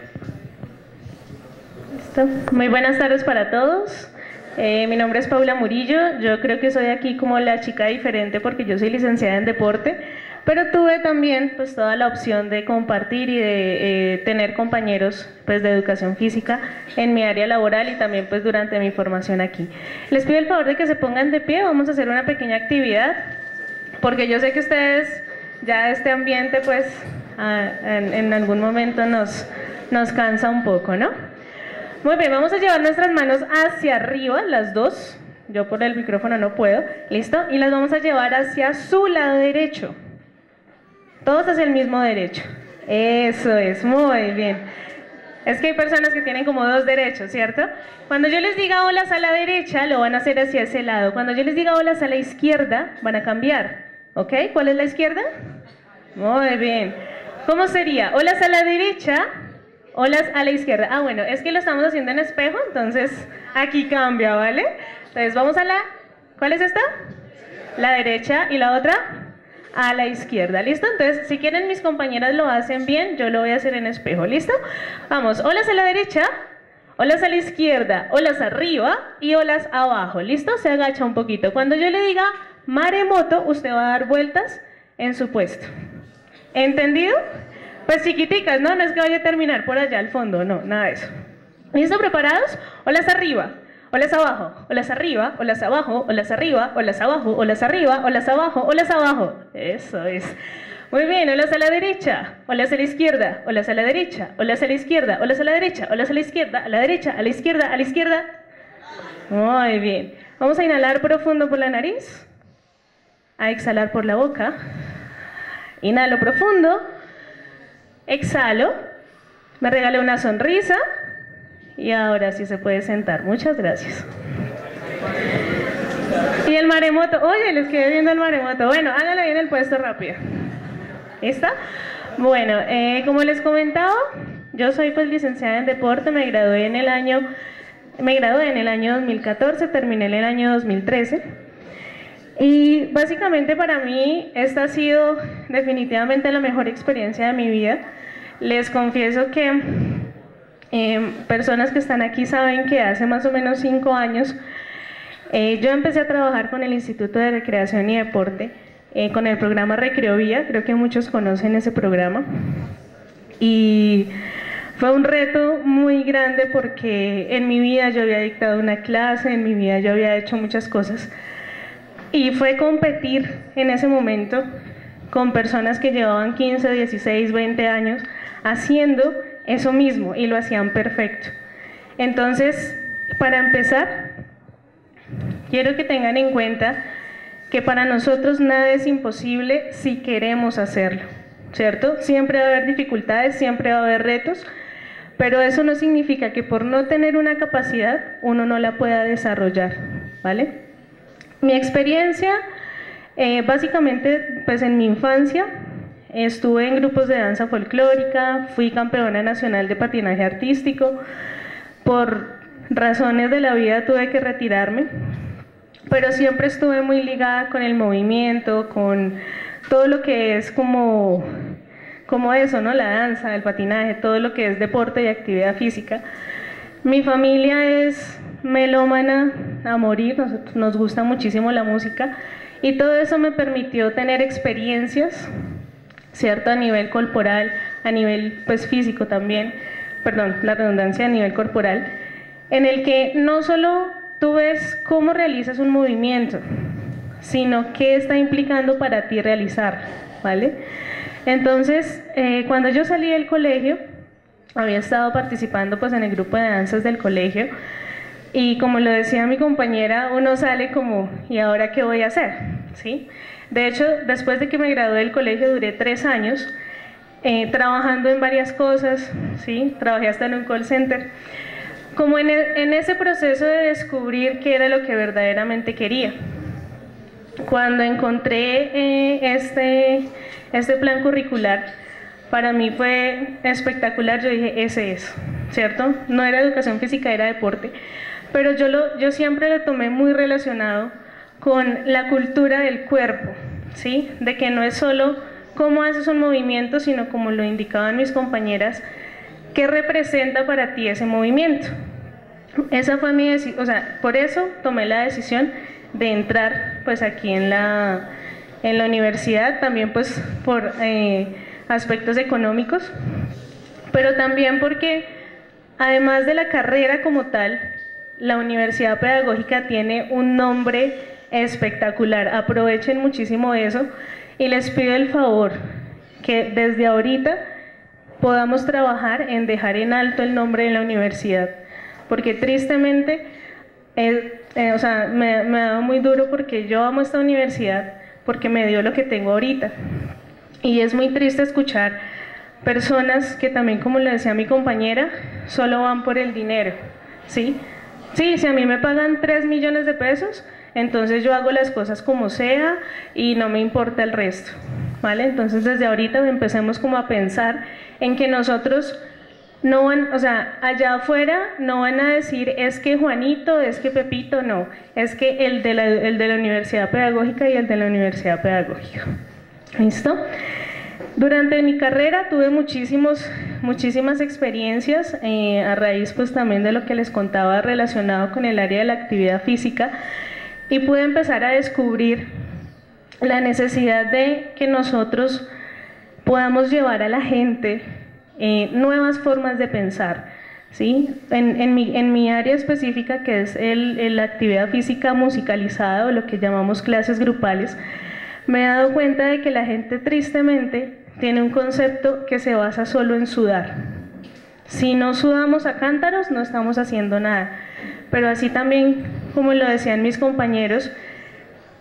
Muy buenas tardes para todos. Eh, mi nombre es Paula Murillo. Yo creo que soy aquí como la chica diferente porque yo soy licenciada en deporte, pero tuve también pues toda la opción de compartir y de eh, tener compañeros pues de educación física en mi área laboral y también pues durante mi formación aquí. Les pido el favor de que se pongan de pie, vamos a hacer una pequeña actividad porque yo sé que ustedes ya este ambiente pues en, algún momento nos, nos cansa un poco, ¿no? Muy bien, vamos a llevar nuestras manos hacia arriba, las dos. Yo por el micrófono no puedo, ¿listo? Y las vamos a llevar hacia su lado derecho. Todos hacia el mismo derecho. Eso es, muy bien. Es que hay personas que tienen como dos derechos, ¿cierto? Cuando yo les diga hola a la derecha, lo van a hacer hacia ese lado. Cuando yo les diga hola a la izquierda, van a cambiar. ¿Ok? ¿Cuál es la izquierda? Muy bien. ¿Cómo sería? Hola a la derecha, hola a la izquierda. Ah, bueno, es que lo estamos haciendo en espejo, entonces aquí cambia, ¿vale? Entonces vamos a la... ¿Cuál es esta? La derecha y la otra a la izquierda, ¿listo? Entonces, si quieren mis compañeras lo hacen bien, yo lo voy a hacer en espejo, ¿listo? Vamos, olas a la derecha, olas a la izquierda, olas arriba y olas abajo, ¿listo? Se agacha un poquito. Cuando yo le diga maremoto, usted va a dar vueltas en su puesto. ¿Entendido? Pues chiquiticas, ¿no? No es que vaya a terminar por allá al fondo, no, nada de eso. ¿Listo? ¿Preparados? Olas arriba, olas abajo, olas arriba, olas abajo, olas arriba, olas abajo, olas arriba, olas abajo, olas abajo. Eso es. Muy bien, olas a la derecha, olas a la izquierda, olas a la derecha, olas a la izquierda, olas a la derecha, olas a la izquierda, a la derecha, a la izquierda, a la izquierda. Muy bien. Vamos a inhalar profundo por la nariz, a exhalar por la boca. Inhalo profundo, exhalo, me regalo una sonrisa. Y ahora sí se puede sentar. Muchas gracias. Y el maremoto. Oye, les quedé viendo el maremoto. Bueno, hágalo bien el puesto rápido. ¿Está? Bueno, eh, como les comentaba, yo soy pues licenciada en deporte, me gradué en el año, me gradué en el año 2014, terminé en el año 2013. Y básicamente para mí esta ha sido definitivamente la mejor experiencia de mi vida. Les confieso que eh, personas que están aquí saben que hace más o menos cinco años eh, yo empecé a trabajar con el Instituto de Recreación y Deporte, eh, con el programa Recreovía, creo que muchos conocen ese programa. Y fue un reto muy grande porque en mi vida yo había dictado una clase, en mi vida yo había hecho muchas cosas. Y fue competir en ese momento con personas que llevaban 15, 16, 20 años haciendo eso mismo y lo hacían perfecto. Entonces, para empezar, quiero que tengan en cuenta que para nosotros nada es imposible si queremos hacerlo, ¿cierto? Siempre va a haber dificultades, siempre va a haber retos, pero eso no significa que por no tener una capacidad uno no la pueda desarrollar, ¿vale? Mi experiencia, eh, básicamente, pues en mi infancia, estuve en grupos de danza folclórica, fui campeona nacional de patinaje artístico, por razones de la vida tuve que retirarme, pero siempre estuve muy ligada con el movimiento, con todo lo que es como, como eso, ¿no? La danza, el patinaje, todo lo que es deporte y actividad física. Mi familia es melómana a morir, nos, nos gusta muchísimo la música y todo eso me permitió tener experiencias, ¿cierto? A nivel corporal, a nivel pues físico también, perdón, la redundancia a nivel corporal, en el que no solo tú ves cómo realizas un movimiento, sino qué está implicando para ti realizar, ¿vale? Entonces, eh, cuando yo salí del colegio, había estado participando pues en el grupo de danzas del colegio y como lo decía mi compañera, uno sale como, ¿y ahora qué voy a hacer? ¿Sí? De hecho, después de que me gradué del colegio duré tres años eh, trabajando en varias cosas, ¿sí? Trabajé hasta en un call center como en, en, ese proceso de descubrir qué era lo que verdaderamente quería. Cuando encontré eh, este, este plan curricular, para mí fue espectacular, yo dije, ese es, ¿cierto? No era educación física, era deporte, pero yo, lo, yo siempre lo tomé muy relacionado con la cultura del cuerpo, ¿sí? De que no es solo cómo haces un movimiento, sino como lo indicaban mis compañeras, ¿Qué representa para ti ese movimiento? Esa fue mi decisión, o sea, por eso tomé la decisión de entrar pues aquí en la, en la universidad, también pues por eh, aspectos económicos, pero también porque además de la carrera como tal, la Universidad Pedagógica tiene un nombre espectacular. Aprovechen muchísimo eso y les pido el favor que desde ahorita podamos trabajar en dejar en alto el nombre de la universidad, porque tristemente, eh, o sea, me, me ha dado muy duro porque yo amo esta universidad porque me dio lo que tengo ahorita. Y es muy triste escuchar personas que también, como le decía mi compañera, solo van por el dinero, ¿sí? Sí, si a mí me pagan 3 millones de pesos, entonces yo hago las cosas como sea y no me importa el resto, ¿vale? Entonces desde ahorita empecemos como a pensar en que nosotros no van, o sea, allá afuera no van a decir es que Juanito, es que Pepito, no, es que el de la, el de la Universidad Pedagógica y el de la Universidad Pedagógica. ¿Listo? Durante mi carrera tuve muchísimos, muchísimas experiencias eh, a raíz pues también de lo que les contaba relacionado con el área de la actividad física y pude empezar a descubrir la necesidad de que nosotros podamos llevar a la gente eh, nuevas formas de pensar. ¿sí? En, mi, área específica, que es la actividad física musicalizada o lo que llamamos clases grupales, me he dado cuenta de que la gente tristemente tiene un concepto que se basa solo en sudar. Si no sudamos a cántaros, no estamos haciendo nada. Pero así también, como lo decían mis compañeros,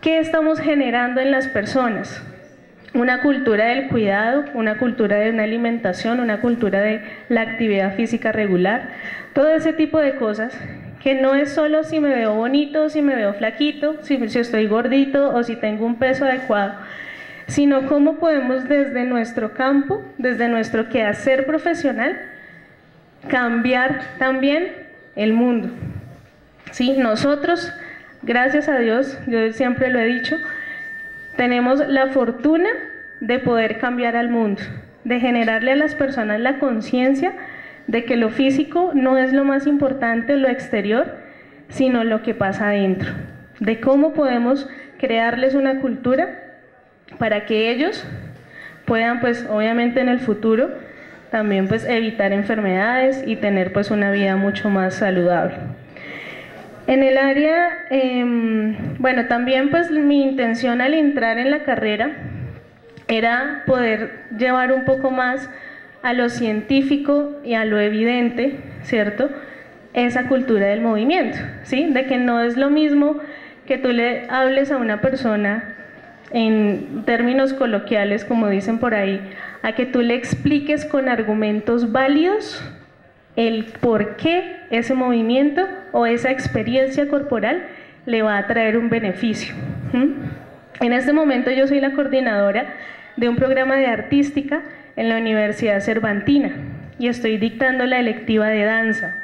¿qué estamos generando en las personas? una cultura del cuidado, una cultura de una alimentación, una cultura de la actividad física regular, todo ese tipo de cosas que no es solo si me veo bonito, si me veo flaquito, si, estoy gordito o si tengo un peso adecuado, sino cómo podemos desde nuestro campo, desde nuestro quehacer profesional, cambiar también el mundo. ¿Sí? Nosotros gracias a Dios, yo siempre lo he dicho, tenemos la fortuna de poder cambiar al mundo, de generarle a las personas la conciencia de que lo físico no es lo más importante, lo exterior, sino lo que pasa adentro, de cómo podemos crearles una cultura para que ellos puedan, pues obviamente en el futuro, también pues evitar enfermedades y tener pues una vida mucho más saludable. En el área, em, bueno, también pues mi intención al entrar en la carrera era poder llevar un poco más a lo científico y a lo evidente, ¿cierto? Esa cultura del movimiento, ¿sí? De que no es lo mismo que tú le hables a una persona en términos coloquiales, como dicen por ahí, a que tú le expliques con argumentos válidos el por qué ese movimiento o esa experiencia corporal le va a traer un beneficio. En este momento yo soy la coordinadora de un programa de artística en la Universidad Cervantina y estoy dictando la electiva de danza.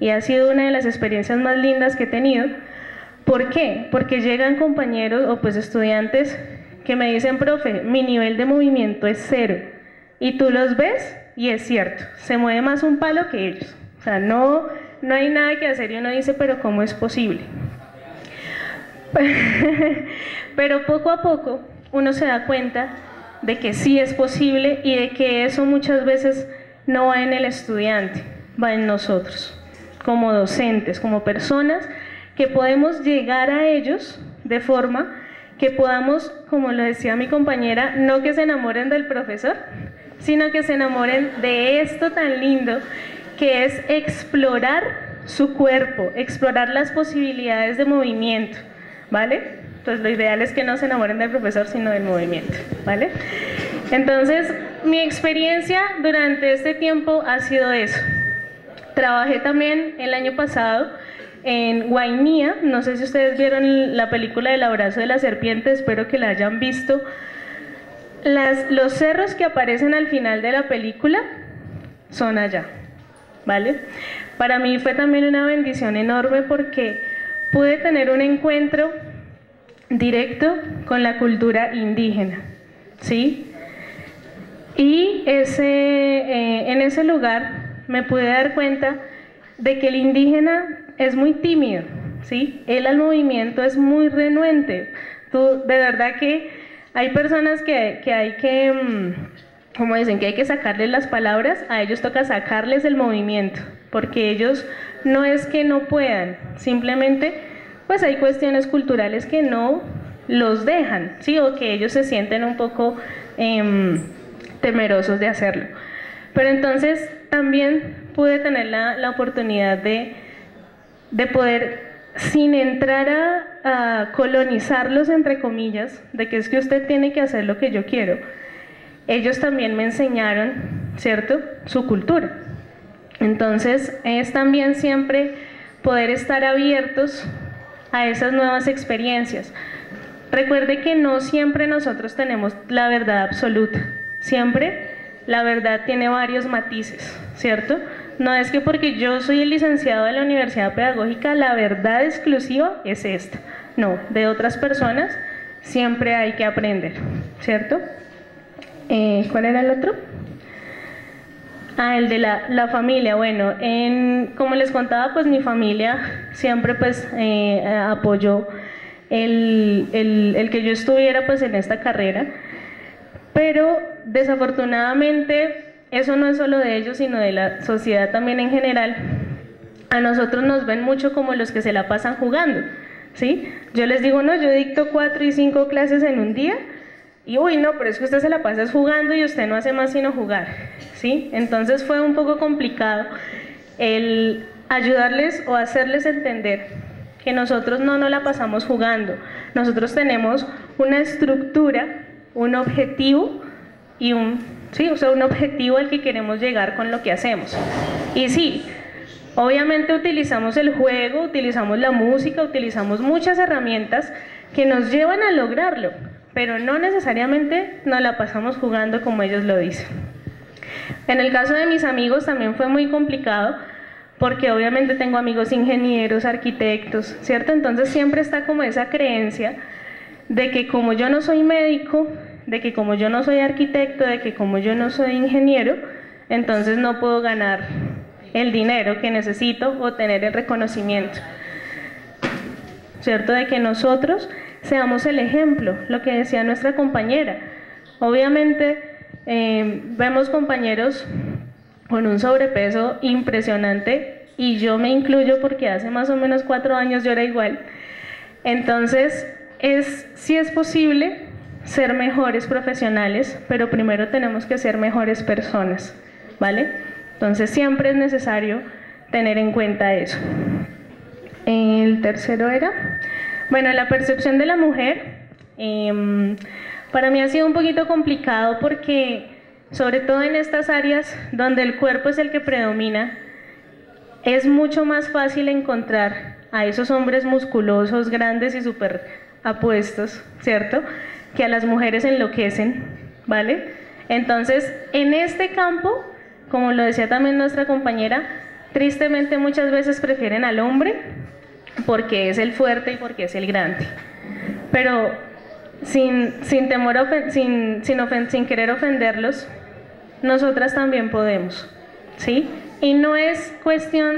Y ha sido una de las experiencias más lindas que he tenido. ¿Por qué? Porque llegan compañeros o pues estudiantes que me dicen, profe, mi nivel de movimiento es cero. Y tú los ves y es cierto, se mueve más un palo que ellos. O sea, no, no hay nada que hacer y uno dice, pero ¿cómo es posible? pero poco a poco uno se da cuenta de que sí es posible y de que eso muchas veces no va en el estudiante, va en nosotros, como docentes, como personas que podemos llegar a ellos de forma que podamos, como lo decía mi compañera, no que se enamoren del profesor, sino que se enamoren de esto tan lindo que es explorar su cuerpo, explorar las posibilidades de movimiento, ¿vale? Entonces lo ideal es que no se enamoren del profesor, sino del movimiento, ¿vale? Entonces, mi experiencia durante este tiempo ha sido eso. Trabajé también el año pasado en Guainía, no sé si ustedes vieron la película del abrazo de la serpiente, espero que la hayan visto. Los cerros que aparecen al final de la película son allá, ¿vale? Para mí fue también una bendición enorme porque pude tener un encuentro directo con la cultura indígena, ¿sí? Y ese, eh, en ese lugar me pude dar cuenta de que el indígena es muy tímido, ¿sí? Él al movimiento es muy renuente. Tú, de verdad que hay personas que, que hay que, mm, como dicen, que hay que sacarles las palabras, a ellos toca sacarles el movimiento, porque ellos no es que no puedan, simplemente pues hay cuestiones culturales que no los dejan, ¿sí? O que ellos se sienten un poco em, temerosos de hacerlo. Pero entonces también pude tener la, la oportunidad de, de, poder, sin entrar a, colonizarlos, entre comillas, de que es que usted tiene que hacer lo que yo quiero, ellos también me enseñaron, ¿cierto?, su cultura. Entonces es también siempre poder estar abiertos a esas nuevas experiencias. Recuerde que no siempre nosotros tenemos la verdad absoluta, siempre la verdad tiene varios matices, ¿cierto? No es que porque yo soy el licenciado de la Universidad Pedagógica, la verdad exclusiva es esta. No, de otras personas siempre hay que aprender, ¿cierto? Eh, ¿Cuál era el otro? Ah, el de la, familia. Bueno, en, como les contaba, pues mi familia siempre pues eh, apoyó el, el, el, que yo estuviera pues en esta carrera, pero desafortunadamente eso no es solo de ellos, sino de la sociedad también en general. A nosotros nos ven mucho como los que se la pasan jugando, ¿sí? Yo les digo, no, yo dicto cuatro y cinco clases en un día, y uy, no, pero es que usted se la pasa jugando y usted no hace más sino jugar, ¿sí? Entonces fue un poco complicado el ayudarles o hacerles entender que nosotros no nos la pasamos jugando. Nosotros tenemos una estructura, un objetivo y un, sí, o sea, un objetivo al que queremos llegar con lo que hacemos. Y sí, obviamente utilizamos el juego, utilizamos la música, utilizamos muchas herramientas que nos llevan a lograrlo, pero no necesariamente nos la pasamos jugando como ellos lo dicen. En el caso de mis amigos también fue muy complicado porque obviamente tengo amigos ingenieros, arquitectos, ¿cierto? Entonces siempre está como esa creencia de que como yo no soy médico, de que como yo no soy arquitecto, de que como yo no soy ingeniero, entonces no puedo ganar el dinero que necesito o tener el reconocimiento. ¿Cierto? De que nosotros seamos el ejemplo, lo que decía nuestra compañera. Obviamente eh, vemos compañeros con un sobrepeso impresionante y yo me incluyo porque hace más o menos cuatro años yo era igual. Entonces, es, sí es posible ser mejores profesionales, pero primero tenemos que ser mejores personas, ¿vale? Entonces siempre es necesario tener en cuenta eso. El tercero era, bueno, la percepción de la mujer. Em, para mí ha sido un poquito complicado porque, sobre todo en estas áreas donde el cuerpo es el que predomina, es mucho más fácil encontrar a esos hombres musculosos, grandes y súper apuestos, ¿cierto? Que a las mujeres enloquecen, ¿vale? Entonces, en este campo, como lo decía también nuestra compañera, tristemente muchas veces prefieren al hombre porque es el fuerte y porque es el grande. Pero sin, sin temor, sin, sin, querer ofenderlos, nosotras también podemos, ¿sí? Y no es cuestión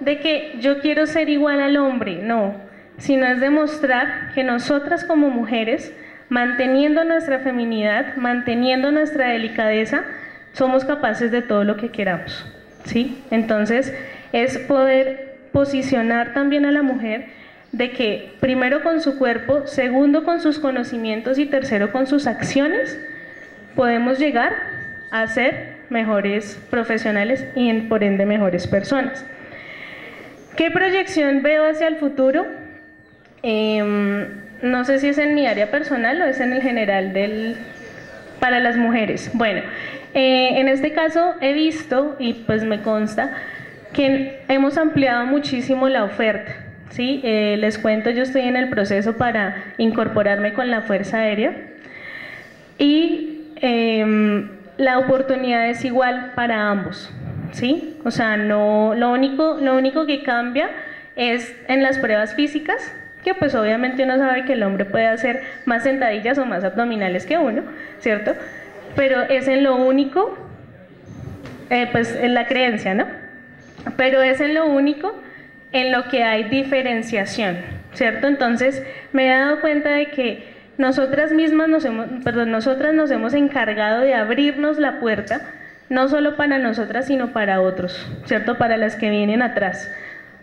de que yo quiero ser igual al hombre, no, sino es demostrar que nosotras como mujeres, manteniendo nuestra feminidad, manteniendo nuestra delicadeza, somos capaces de todo lo que queramos. ¿sí? Entonces, es poder posicionar también a la mujer de que primero con su cuerpo, segundo con sus conocimientos y tercero con sus acciones, podemos llegar a ser mejores profesionales y por ende mejores personas. ¿Qué proyección veo hacia el futuro? Em, no sé si es en mi área personal o es en el general del, para las mujeres. Bueno, eh, en este caso he visto y pues me consta que hemos ampliado muchísimo la oferta. ¿sí? Eh, les cuento, yo estoy en el proceso para incorporarme con la Fuerza Aérea y em, la oportunidad es igual para ambos. ¿sí? O sea, no, lo, único, lo único que cambia es en las pruebas físicas, que pues obviamente uno sabe que el hombre puede hacer más sentadillas o más abdominales que uno, ¿cierto? Pero es en lo único, eh, pues en la creencia, ¿no? Pero es en lo único en lo que hay diferenciación, ¿cierto? Entonces me he dado cuenta de que nosotras mismas nos hemos, perdón, nosotras nos hemos encargado de abrirnos la puerta, no solo para nosotras, sino para otros, ¿cierto? Para las que vienen atrás,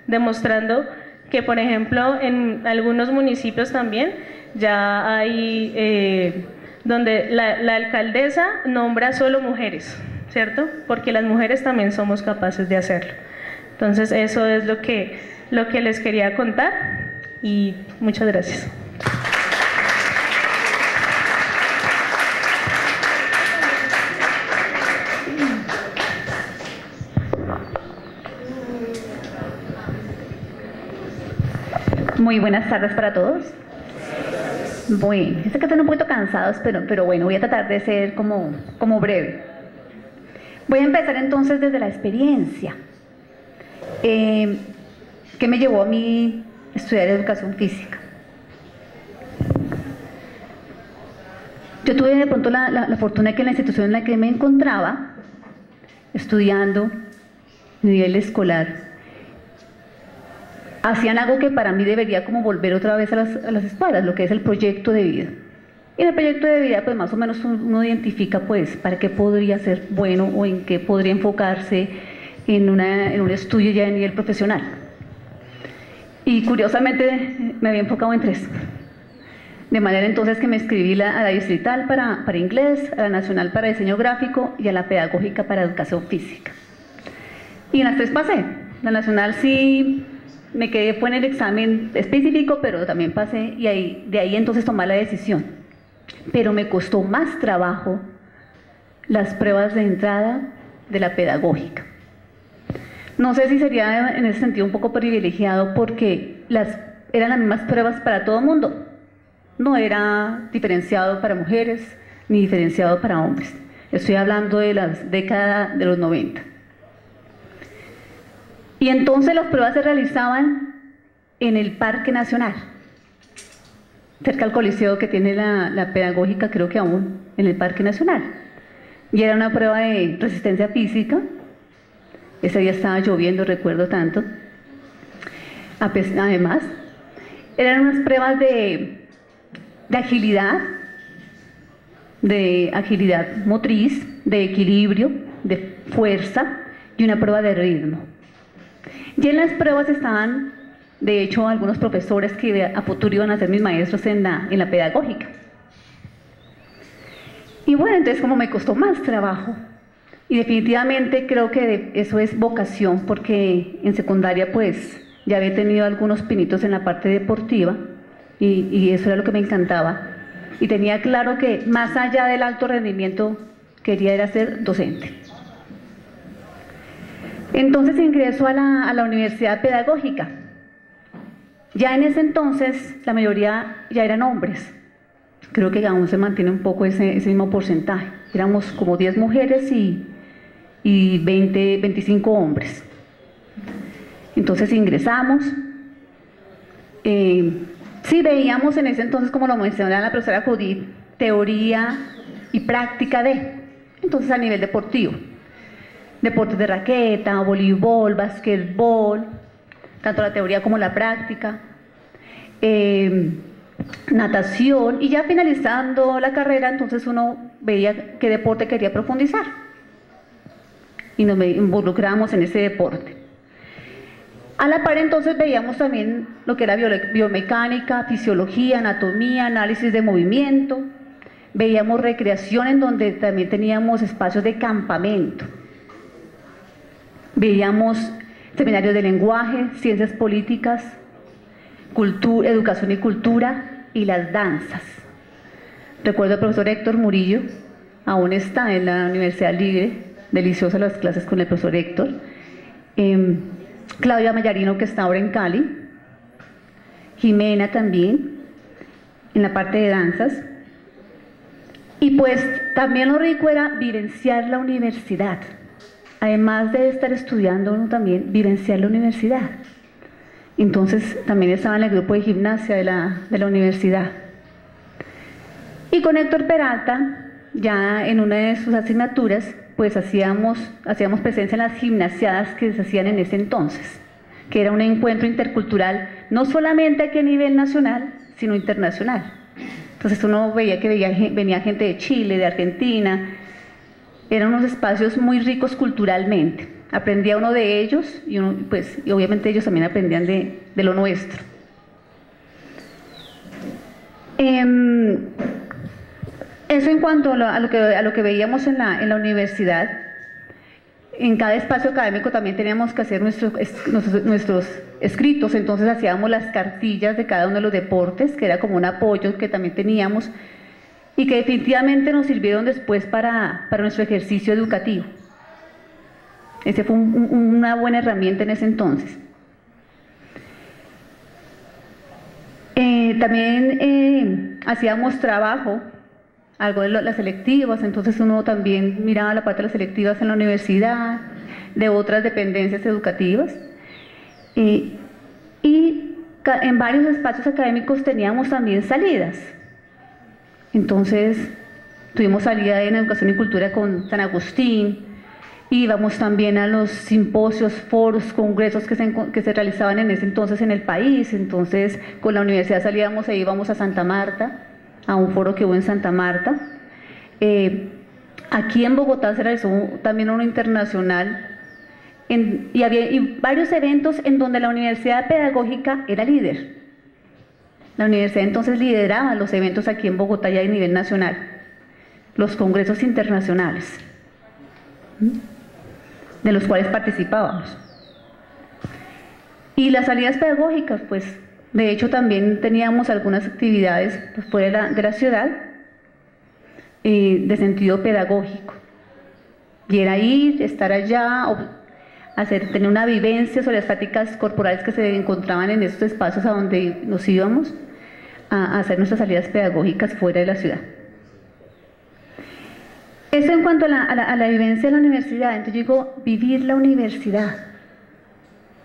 demostrando que, por ejemplo, en algunos municipios también ya hay eh, donde la, la, alcaldesa nombra solo mujeres, ¿cierto? Porque las mujeres también somos capaces de hacerlo. Entonces, eso es lo que, lo que les quería contar y muchas gracias. Muy buenas tardes para todos. Bueno, sé que están un poquito cansados, pero, pero bueno, voy a tratar de ser como, como breve. Voy a empezar entonces desde la experiencia. Eh, ¿Qué me llevó a mí estudiar educación física? Yo tuve de pronto la, la, fortuna de que en la institución en la que me encontraba, estudiando nivel escolar, hacían algo que para mí debería como volver otra vez a las, a escuelas, lo que es el proyecto de vida. Y en el proyecto de vida, pues más o menos uno identifica, pues, para qué podría ser bueno o en qué podría enfocarse en, una, en un estudio ya de nivel profesional. Y curiosamente me había enfocado en tres. De manera entonces que me escribí la, a la distrital para, para inglés, a la nacional para diseño gráfico y a la pedagógica para educación física. Y en las tres pasé. La nacional sí me quedé fue en el examen específico, pero también pasé y de ahí entonces tomé la decisión. Pero me costó más trabajo las pruebas de entrada de la pedagógica. No sé si sería en ese sentido un poco privilegiado porque eran las mismas pruebas para todo el mundo. No era diferenciado para mujeres ni diferenciado para hombres. Estoy hablando de las décadas de los 90. Y entonces las pruebas se realizaban en el Parque Nacional, cerca al coliseo que tiene la, pedagógica, creo que aún, en el Parque Nacional. Y era una prueba de resistencia física. Ese día estaba lloviendo, recuerdo tanto. Además, eran unas pruebas de agilidad, de agilidad motriz, de equilibrio, de fuerza y una prueba de ritmo. Y en las pruebas estaban, de hecho, algunos profesores que a futuro iban a ser mis maestros en la, en la pedagógica. Y bueno, entonces como me costó más trabajo. Y definitivamente creo que eso es vocación, porque en secundaria pues ya había tenido algunos pinitos en la parte deportiva y, y eso era lo que me encantaba. Y tenía claro que más allá del alto rendimiento quería era ser docente. Entonces ingreso a la, universidad pedagógica. Ya en ese entonces la mayoría ya eran hombres. Creo que aún se mantiene un poco ese, ese mismo porcentaje. Éramos como 10 mujeres y, y 20, 25 hombres. Entonces ingresamos. Eh, sí veíamos en ese entonces, como lo mencionaba la profesora Judith, teoría y práctica de, entonces a nivel deportivo deportes de raqueta, voleibol, basquetbol, tanto la teoría como la práctica, eh, natación, y ya finalizando la carrera, entonces uno veía qué deporte quería profundizar. Y nos involucramos en ese deporte. A la par entonces veíamos también lo que era biomecánica, fisiología, anatomía, análisis de movimiento. Veíamos recreación en donde también teníamos espacios de campamento. Veíamos seminarios de lenguaje, ciencias políticas, educación y cultura y las danzas. Recuerdo al profesor Héctor Murillo, aún está en la Universidad Libre, deliciosa las clases con el profesor Héctor. Eh, Claudia Mayarino, que está ahora en Cali. Jimena también, en la parte de danzas. Y pues también lo rico era vivenciar la universidad además de estar estudiando uno también vivenciar la universidad. Entonces también estaba en el grupo de gimnasia de la, universidad. Y con Héctor Peralta, ya en una de sus asignaturas, pues hacíamos, hacíamos presencia en las gimnasiadas que se hacían en ese entonces, que era un encuentro intercultural, no solamente aquí a nivel nacional, sino internacional. Entonces uno veía que venía gente de Chile, de Argentina, eran unos espacios muy ricos culturalmente. Aprendía uno de ellos y, pues, y obviamente ellos también aprendían de, de lo nuestro. Eh, eso en cuanto a lo, que, a lo que veíamos en la, en la universidad. En cada espacio académico también teníamos que hacer nuestros, nuestros escritos, entonces hacíamos las cartillas de cada uno de los deportes, que era como un apoyo que también teníamos y que definitivamente nos sirvieron después para, nuestro ejercicio educativo. Ese fue una buena herramienta en ese entonces. Eh, también eh, hacíamos trabajo, algo de las selectivas, entonces uno también miraba la parte de las selectivas en la universidad, de otras dependencias educativas. y en varios espacios académicos teníamos también salidas. Entonces, tuvimos salida en Educación y Cultura con San Agustín, íbamos también a los simposios, foros, congresos que se, realizaban en ese entonces en el país, entonces con la universidad salíamos e íbamos a Santa Marta, a un foro que hubo en Santa Marta. Eh, aquí en Bogotá se realizó también uno internacional y había varios eventos en donde la universidad pedagógica era líder. La universidad entonces lideraba los eventos aquí en Bogotá y a nivel nacional, los congresos internacionales, de los cuales participábamos. Y las salidas pedagógicas, pues, de hecho también teníamos algunas actividades pues, fuera de la, ciudad eh, de sentido pedagógico. Y era ir, estar allá, hacer, tener una vivencia sobre las prácticas corporales que se encontraban en esos espacios a donde nos íbamos a hacer nuestras salidas pedagógicas fuera de la ciudad. Eso en cuanto a la, vivencia de la universidad. Entonces yo digo, vivir la universidad.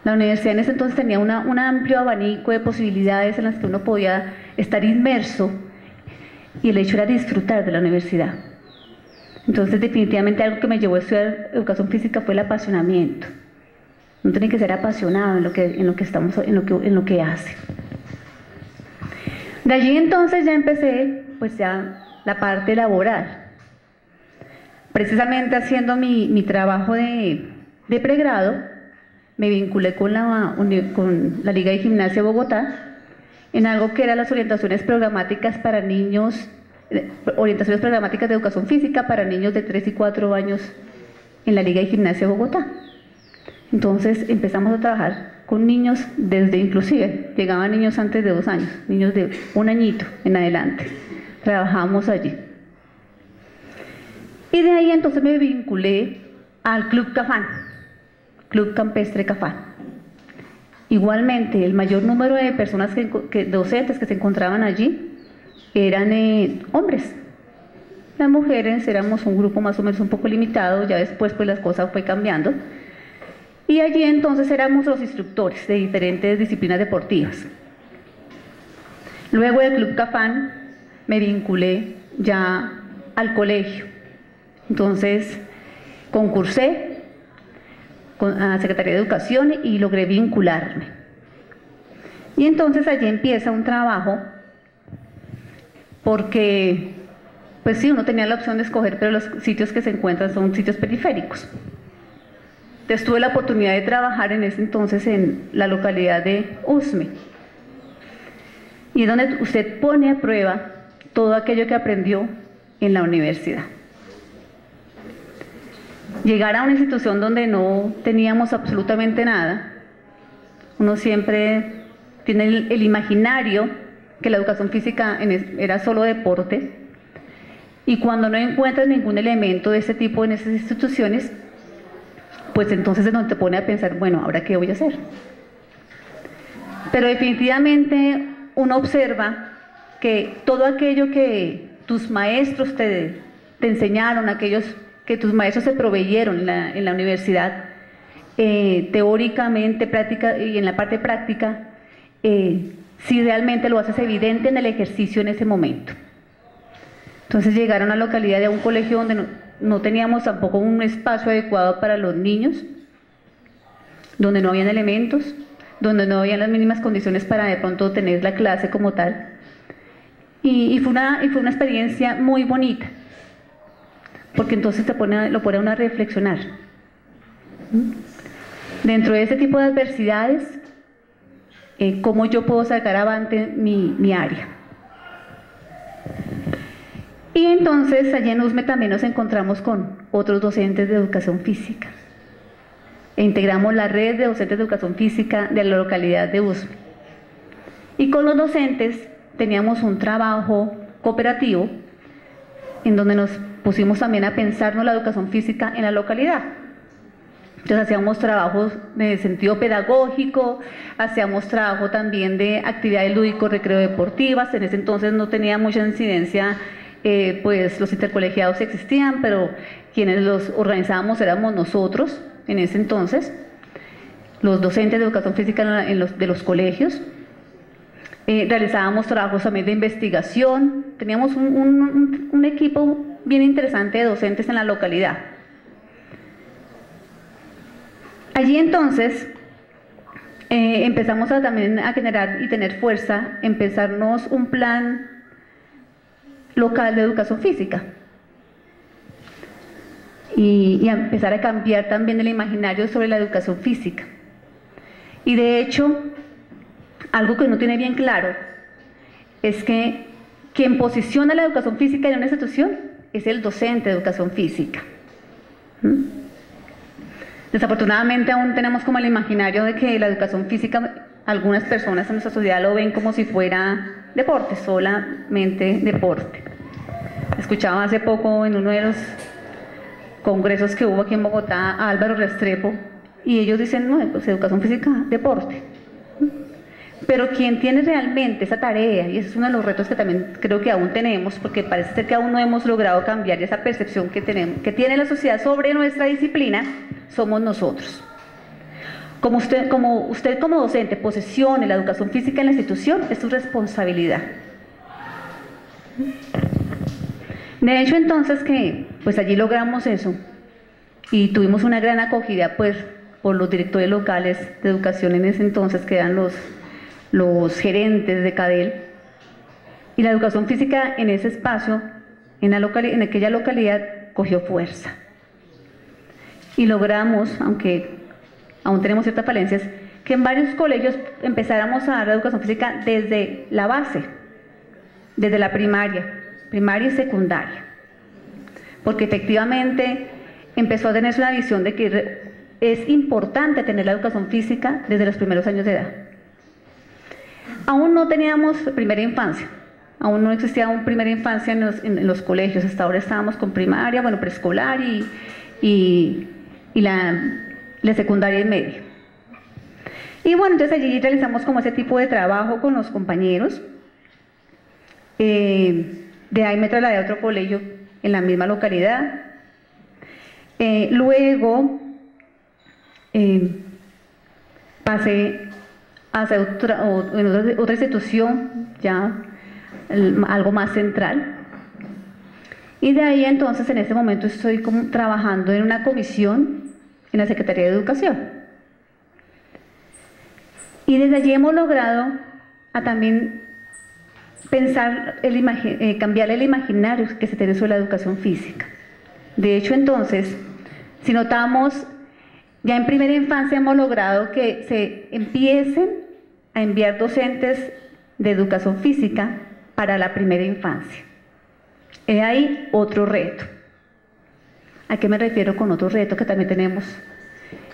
La universidad en ese entonces tenía una, un amplio abanico de posibilidades en las que uno podía estar inmerso y el hecho era disfrutar de la universidad. Entonces definitivamente algo que me llevó a estudiar educación física fue el apasionamiento. Uno tiene que ser apasionado en lo que, en lo que, estamos, en lo que, en lo que hace. De allí entonces ya empecé pues ya la parte laboral. Precisamente haciendo mi, mi trabajo de, de, pregrado, me vinculé con la, con la Liga de Gimnasia Bogotá en algo que eran las orientaciones programáticas para niños, eh, orientaciones programáticas de educación física para niños de 3 y 4 años en la Liga de Gimnasia Bogotá. Entonces empezamos a trabajar con niños desde inclusive, llegaban niños antes de dos años, niños de un añito en adelante. Trabajamos allí. Y de ahí entonces me vinculé al Club Cafán, Club Campestre Cafán. Igualmente, el mayor número de personas que, docentes que se encontraban allí eran eh, hombres. Las mujeres éramos un grupo más o menos un poco limitado, ya después pues las cosas fue cambiando. Y allí entonces éramos los instructores de diferentes disciplinas deportivas. Luego del Club Cafán me vinculé ya al colegio. Entonces concursé con la Secretaría de Educación y logré vincularme. Y entonces allí empieza un trabajo porque, pues sí, uno tenía la opción de escoger, pero los sitios que se encuentran son sitios periféricos. Entonces tuve la oportunidad de trabajar en ese entonces en la localidad de Usme. Y es donde usted pone a prueba todo aquello que aprendió en la universidad. Llegar a una institución donde no teníamos absolutamente nada, uno siempre tiene el, imaginario que la educación física era solo deporte, y cuando no encuentras ningún elemento de ese tipo en esas instituciones, pues entonces es donde te pone a pensar, bueno, ¿ahora qué voy a hacer? Pero definitivamente uno observa que todo aquello que tus maestros te, enseñaron, aquellos que tus maestros se proveyeron en la, en la universidad, eh, teóricamente práctica y en la parte práctica, eh, si realmente lo haces evidente en el ejercicio en ese momento. Entonces llegaron a la localidad de un colegio donde no, teníamos tampoco un espacio adecuado para los niños, donde no habían elementos, donde no habían las mínimas condiciones para de pronto tener la clase como tal. Y, fue, una, experiencia muy bonita, porque entonces te pone, lo pone a uno a reflexionar. Dentro de ese tipo de adversidades, eh, cómo yo puedo sacar adelante mi, mi área. Y entonces allí en USME también nos encontramos con otros docentes de educación física. E integramos la red de docentes de educación física de la localidad de USME. Y con los docentes teníamos un trabajo cooperativo en donde nos pusimos también a pensarnos la educación física en la localidad. Entonces hacíamos trabajos de sentido pedagógico, hacíamos trabajo también de actividades lúdico-recreo-deportivas, en ese entonces no tenía mucha incidencia eh, pues los intercolegiados existían, pero quienes los organizábamos éramos nosotros en ese entonces, los docentes de educación física de los colegios. Eh, realizábamos trabajos también de investigación, teníamos un, equipo bien interesante de docentes en la localidad. Allí entonces eh, empezamos a, también a generar y tener fuerza, empezarnos un plan local de educación física. Y, empezar a cambiar también el imaginario sobre la educación física. Y de hecho, algo que no tiene bien claro es que quien posiciona la educación física en una institución es el docente de educación física. ¿Mm? Desafortunadamente aún tenemos como el imaginario de que la educación física, algunas personas en nuestra sociedad lo ven como si fuera deporte, solamente deporte. Escuchaba hace poco en uno de los congresos que hubo aquí en Bogotá a Álvaro Restrepo y ellos dicen, no, pues educación física, deporte. Pero quien tiene realmente esa tarea, y ese es uno de los retos que también creo que aún tenemos, porque parece ser que aún no hemos logrado cambiar esa percepción que, tenemos, que tiene la sociedad sobre nuestra disciplina, somos nosotros. Como usted, como usted como docente posesione la educación física en la institución, es su responsabilidad. De hecho, entonces que pues allí logramos eso y tuvimos una gran acogida pues por los directores locales de educación en ese entonces que eran los, los gerentes de CADEL y la educación física en ese espacio, en, la en aquella localidad, cogió fuerza. Y logramos, aunque aún tenemos ciertas falencias, que en varios colegios empezáramos a dar la educación física desde la base, desde la primaria, primaria y secundaria. Porque efectivamente empezó a tenerse una visión de que es importante tener la educación física desde los primeros años de edad. Aún no teníamos primera infancia, aún no existía una primera infancia en los, colegios, hasta ahora estábamos con primaria, bueno, preescolar y, la, secundaria y media. Y bueno, entonces allí realizamos como ese tipo de trabajo con los compañeros. Eh, de ahí me trasladé a otro colegio en la misma localidad. Eh, luego eh, pasé hacia otra, institución, ya algo más central. Y de ahí entonces en este momento estoy trabajando en una comisión en la Secretaría de Educación. Y desde allí hemos logrado también pensar, el eh, cambiar el imaginario que se tiene sobre la educación física. De hecho, entonces, si notamos, ya en primera infancia hemos logrado que se empiecen a enviar docentes de educación física para la primera infancia. He ahí otro reto. ¿A qué me refiero con otro reto que también tenemos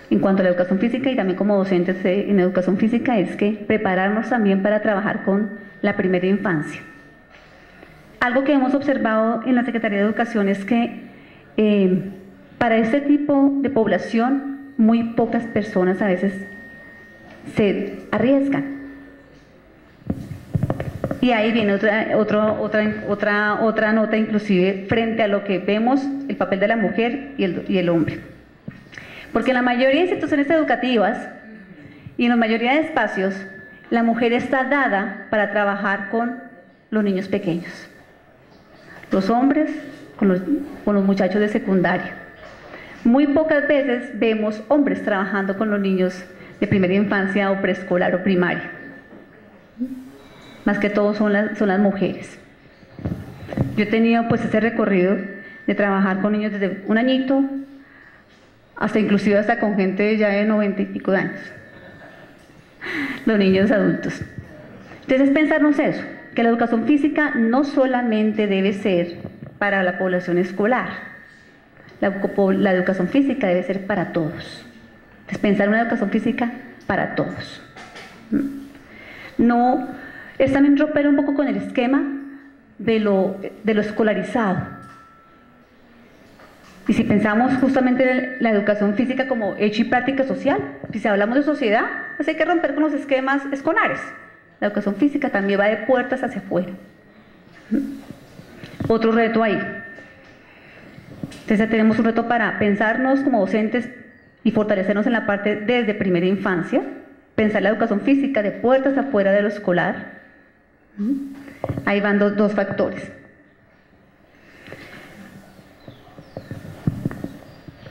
en cuanto a la educación física y también como docentes en educación física? Es que prepararnos también para trabajar con la primera infancia. Algo que hemos observado en la Secretaría de Educación es que eh, para este tipo de población muy pocas personas a veces se arriesgan. Y ahí viene otra, otra, otra, otra nota inclusive frente a lo que vemos el papel de la mujer y el, y el hombre. Porque en la mayoría de instituciones educativas y en la mayoría de espacios la mujer está dada para trabajar con los niños pequeños. Los hombres con los, muchachos de secundaria. Muy pocas veces vemos hombres trabajando con los niños de primera infancia o preescolar o primaria. Más que todo son las, son las mujeres. Yo he tenido pues ese recorrido de trabajar con niños desde un añito hasta inclusive hasta con gente ya de noventa y pico de años los niños adultos. Entonces, pensarnos eso, que la educación física no solamente debe ser para la población escolar, la, educación física debe ser para todos. Entonces, pensar una educación física para todos. No, es también romper un poco con el esquema de lo, de lo escolarizado. Y si pensamos justamente en la educación física como hecho y práctica social, si hablamos de sociedad, pues hay que romper con los esquemas escolares. La educación física también va de puertas hacia afuera. Otro reto ahí. Entonces tenemos un reto para pensarnos como docentes y fortalecernos en la parte desde primera infancia, pensar la educación física de puertas afuera de lo escolar. Ahí van dos, factores.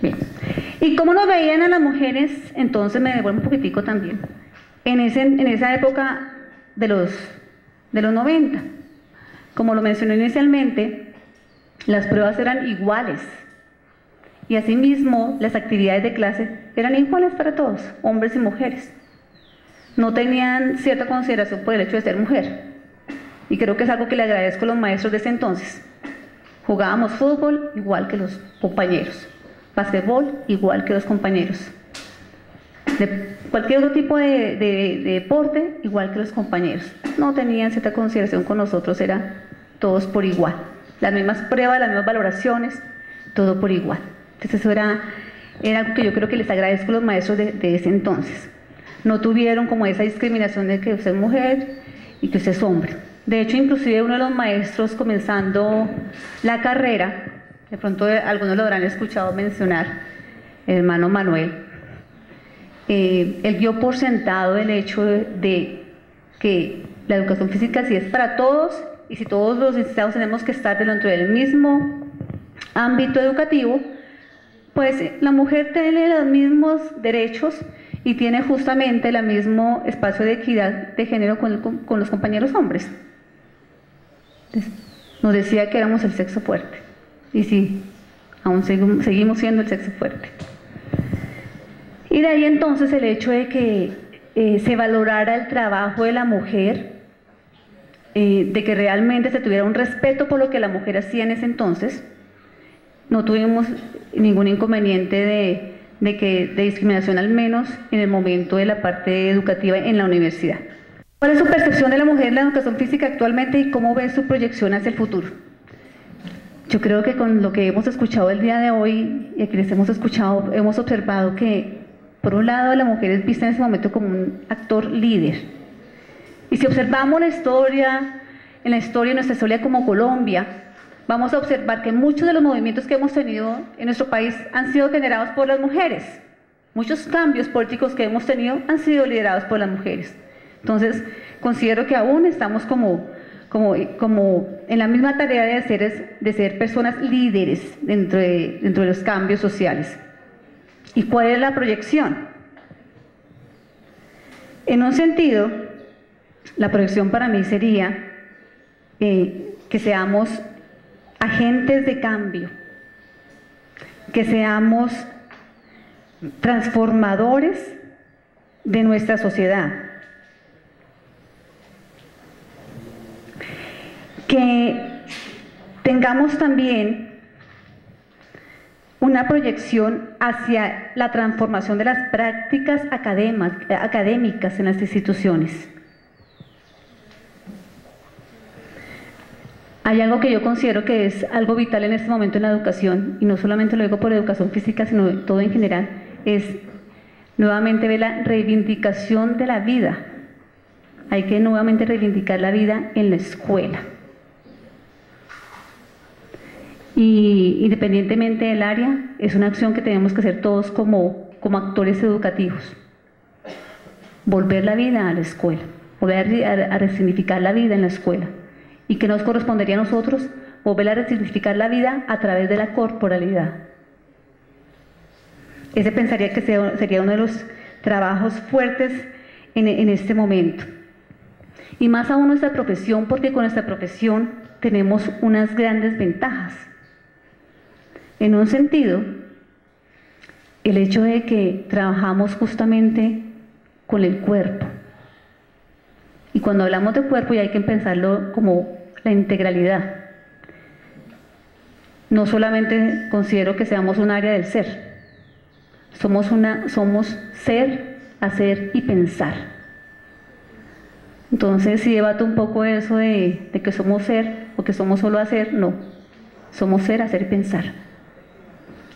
Bien. ¿Y cómo nos veían a las mujeres? Entonces me devuelvo un poquitico también. En, ese, en esa época de los, de los 90, como lo mencioné inicialmente, las pruebas eran iguales. Y asimismo, las actividades de clase eran iguales para todos, hombres y mujeres. No tenían cierta consideración por el hecho de ser mujer. Y creo que es algo que le agradezco a los maestros de ese entonces. Jugábamos fútbol igual que los compañeros basquetbol igual que los compañeros. Cualquier otro tipo de, deporte igual que los compañeros. No tenían cierta consideración con nosotros, era todos por igual. Las mismas pruebas, las mismas valoraciones, todo por igual. Entonces eso era, algo que yo creo que les agradezco a los maestros de ese entonces. No tuvieron como esa discriminación de que usted es mujer y que usted es hombre. De hecho, inclusive uno de los maestros comenzando la carrera, de pronto algunos lo habrán escuchado mencionar, el hermano Manuel. eh, él dio por sentado el hecho de, que la educación física sí es para todos y si todos los estados tenemos que estar dentro del mismo ámbito educativo, pues la mujer tiene los mismos derechos y tiene justamente el mismo espacio de equidad de género con los compañeros hombres. Nos decía que éramos el sexo fuerte. Y sí, aún seguimos siendo el sexo fuerte. Y de ahí entonces el hecho de que eh, se valorara el trabajo de la mujer, eh, de que realmente se tuviera un respeto por lo que la mujer hacía en ese entonces, no tuvimos ningún inconveniente de, de, que, de discriminación al menos en el momento de la parte educativa en la universidad. ¿Cuál es su percepción de la mujer en la educación física actualmente y cómo ve su proyección hacia el futuro? Yo creo que con lo que hemos escuchado el día de hoy y que les hemos escuchado, hemos observado que, por un lado, la mujer es vista en ese momento como un actor líder. Y si observamos la historia, en la historia, nuestra historia como Colombia, vamos a observar que muchos de los movimientos que hemos tenido en nuestro país han sido generados por las mujeres. Muchos cambios políticos que hemos tenido han sido liderados por las mujeres. Entonces, considero que aún estamos como, como, como en la misma tarea de, hacer, de ser personas líderes dentro de, dentro de los cambios sociales. ¿Y cuál es la proyección? En un sentido, la proyección para mí sería eh, que seamos agentes de cambio, que seamos transformadores de nuestra sociedad. Que tengamos también una proyección hacia la transformación de las prácticas académicas en las instituciones. Hay algo que yo considero que es algo vital en este momento en la educación, y no solamente lo digo por educación física, sino todo en general, es nuevamente ver la reivindicación de la vida. Hay que nuevamente reivindicar la vida en la escuela. Y independientemente del área, es una acción que tenemos que hacer todos como, actores educativos. Volver la vida a la escuela, volver a, a resignificar la vida en la escuela y que nos correspondería a nosotros volver a resignificar la vida a través de la corporalidad. Ese pensaría que sería uno de los trabajos fuertes en, en este momento. Y más aún nuestra profesión, porque con nuestra profesión tenemos unas grandes ventajas. En un sentido, el hecho de que trabajamos justamente con el cuerpo. Y cuando hablamos de cuerpo, y hay que pensarlo como la integralidad. No solamente considero que seamos un área del ser, somos, una, somos ser, hacer y pensar. Entonces, si debato un poco eso de que somos ser o que somos solo hacer, no. Somos ser, hacer y pensar.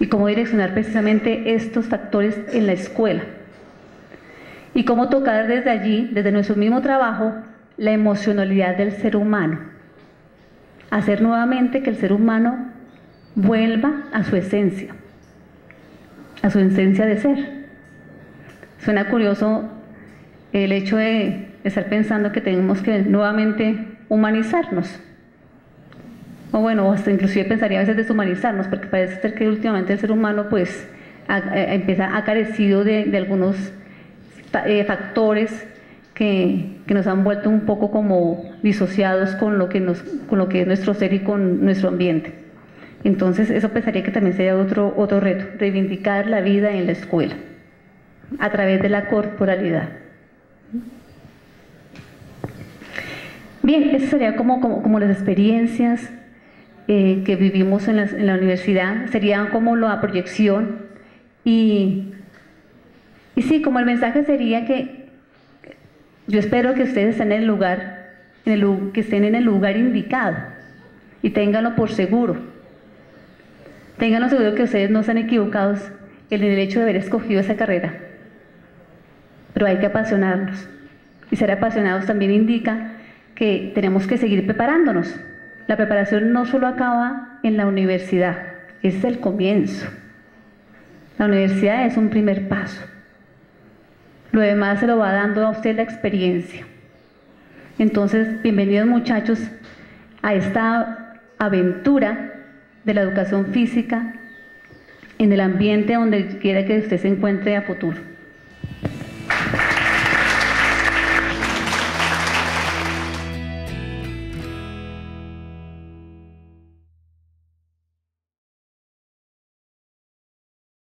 Y cómo direccionar precisamente estos factores en la escuela. Y cómo tocar desde allí, desde nuestro mismo trabajo, la emocionalidad del ser humano hacer nuevamente que el ser humano vuelva a su esencia, a su esencia de ser. Suena curioso el hecho de estar pensando que tenemos que nuevamente humanizarnos. O bueno, hasta inclusive pensaría a veces deshumanizarnos, porque parece ser que últimamente el ser humano pues ha, empieza, ha carecido de, algunos eh, factores que, nos han vuelto un poco como disociados con lo, que nos, con lo que es nuestro ser y con nuestro ambiente. Entonces, eso pensaría que también sería otro, otro reto, reivindicar la vida en la escuela, a través de la corporalidad. Bien, esas serían como, como, las experiencias eh, que vivimos en la, universidad, serían como la proyección y, y sí, como el mensaje sería que yo espero que ustedes estén en el lugar, en el, que estén en el lugar indicado y ténganlo por seguro. Ténganlo seguro que ustedes no están equivocados en el hecho de haber escogido esa carrera. Pero hay que apasionarnos. Y ser apasionados también indica que tenemos que seguir preparándonos. La preparación no solo acaba en la universidad, es el comienzo. La universidad es un primer paso. Lo demás se lo va dando a usted la experiencia. Entonces, bienvenidos muchachos a esta aventura de la educación física en el ambiente donde quiera que usted se encuentre a futuro.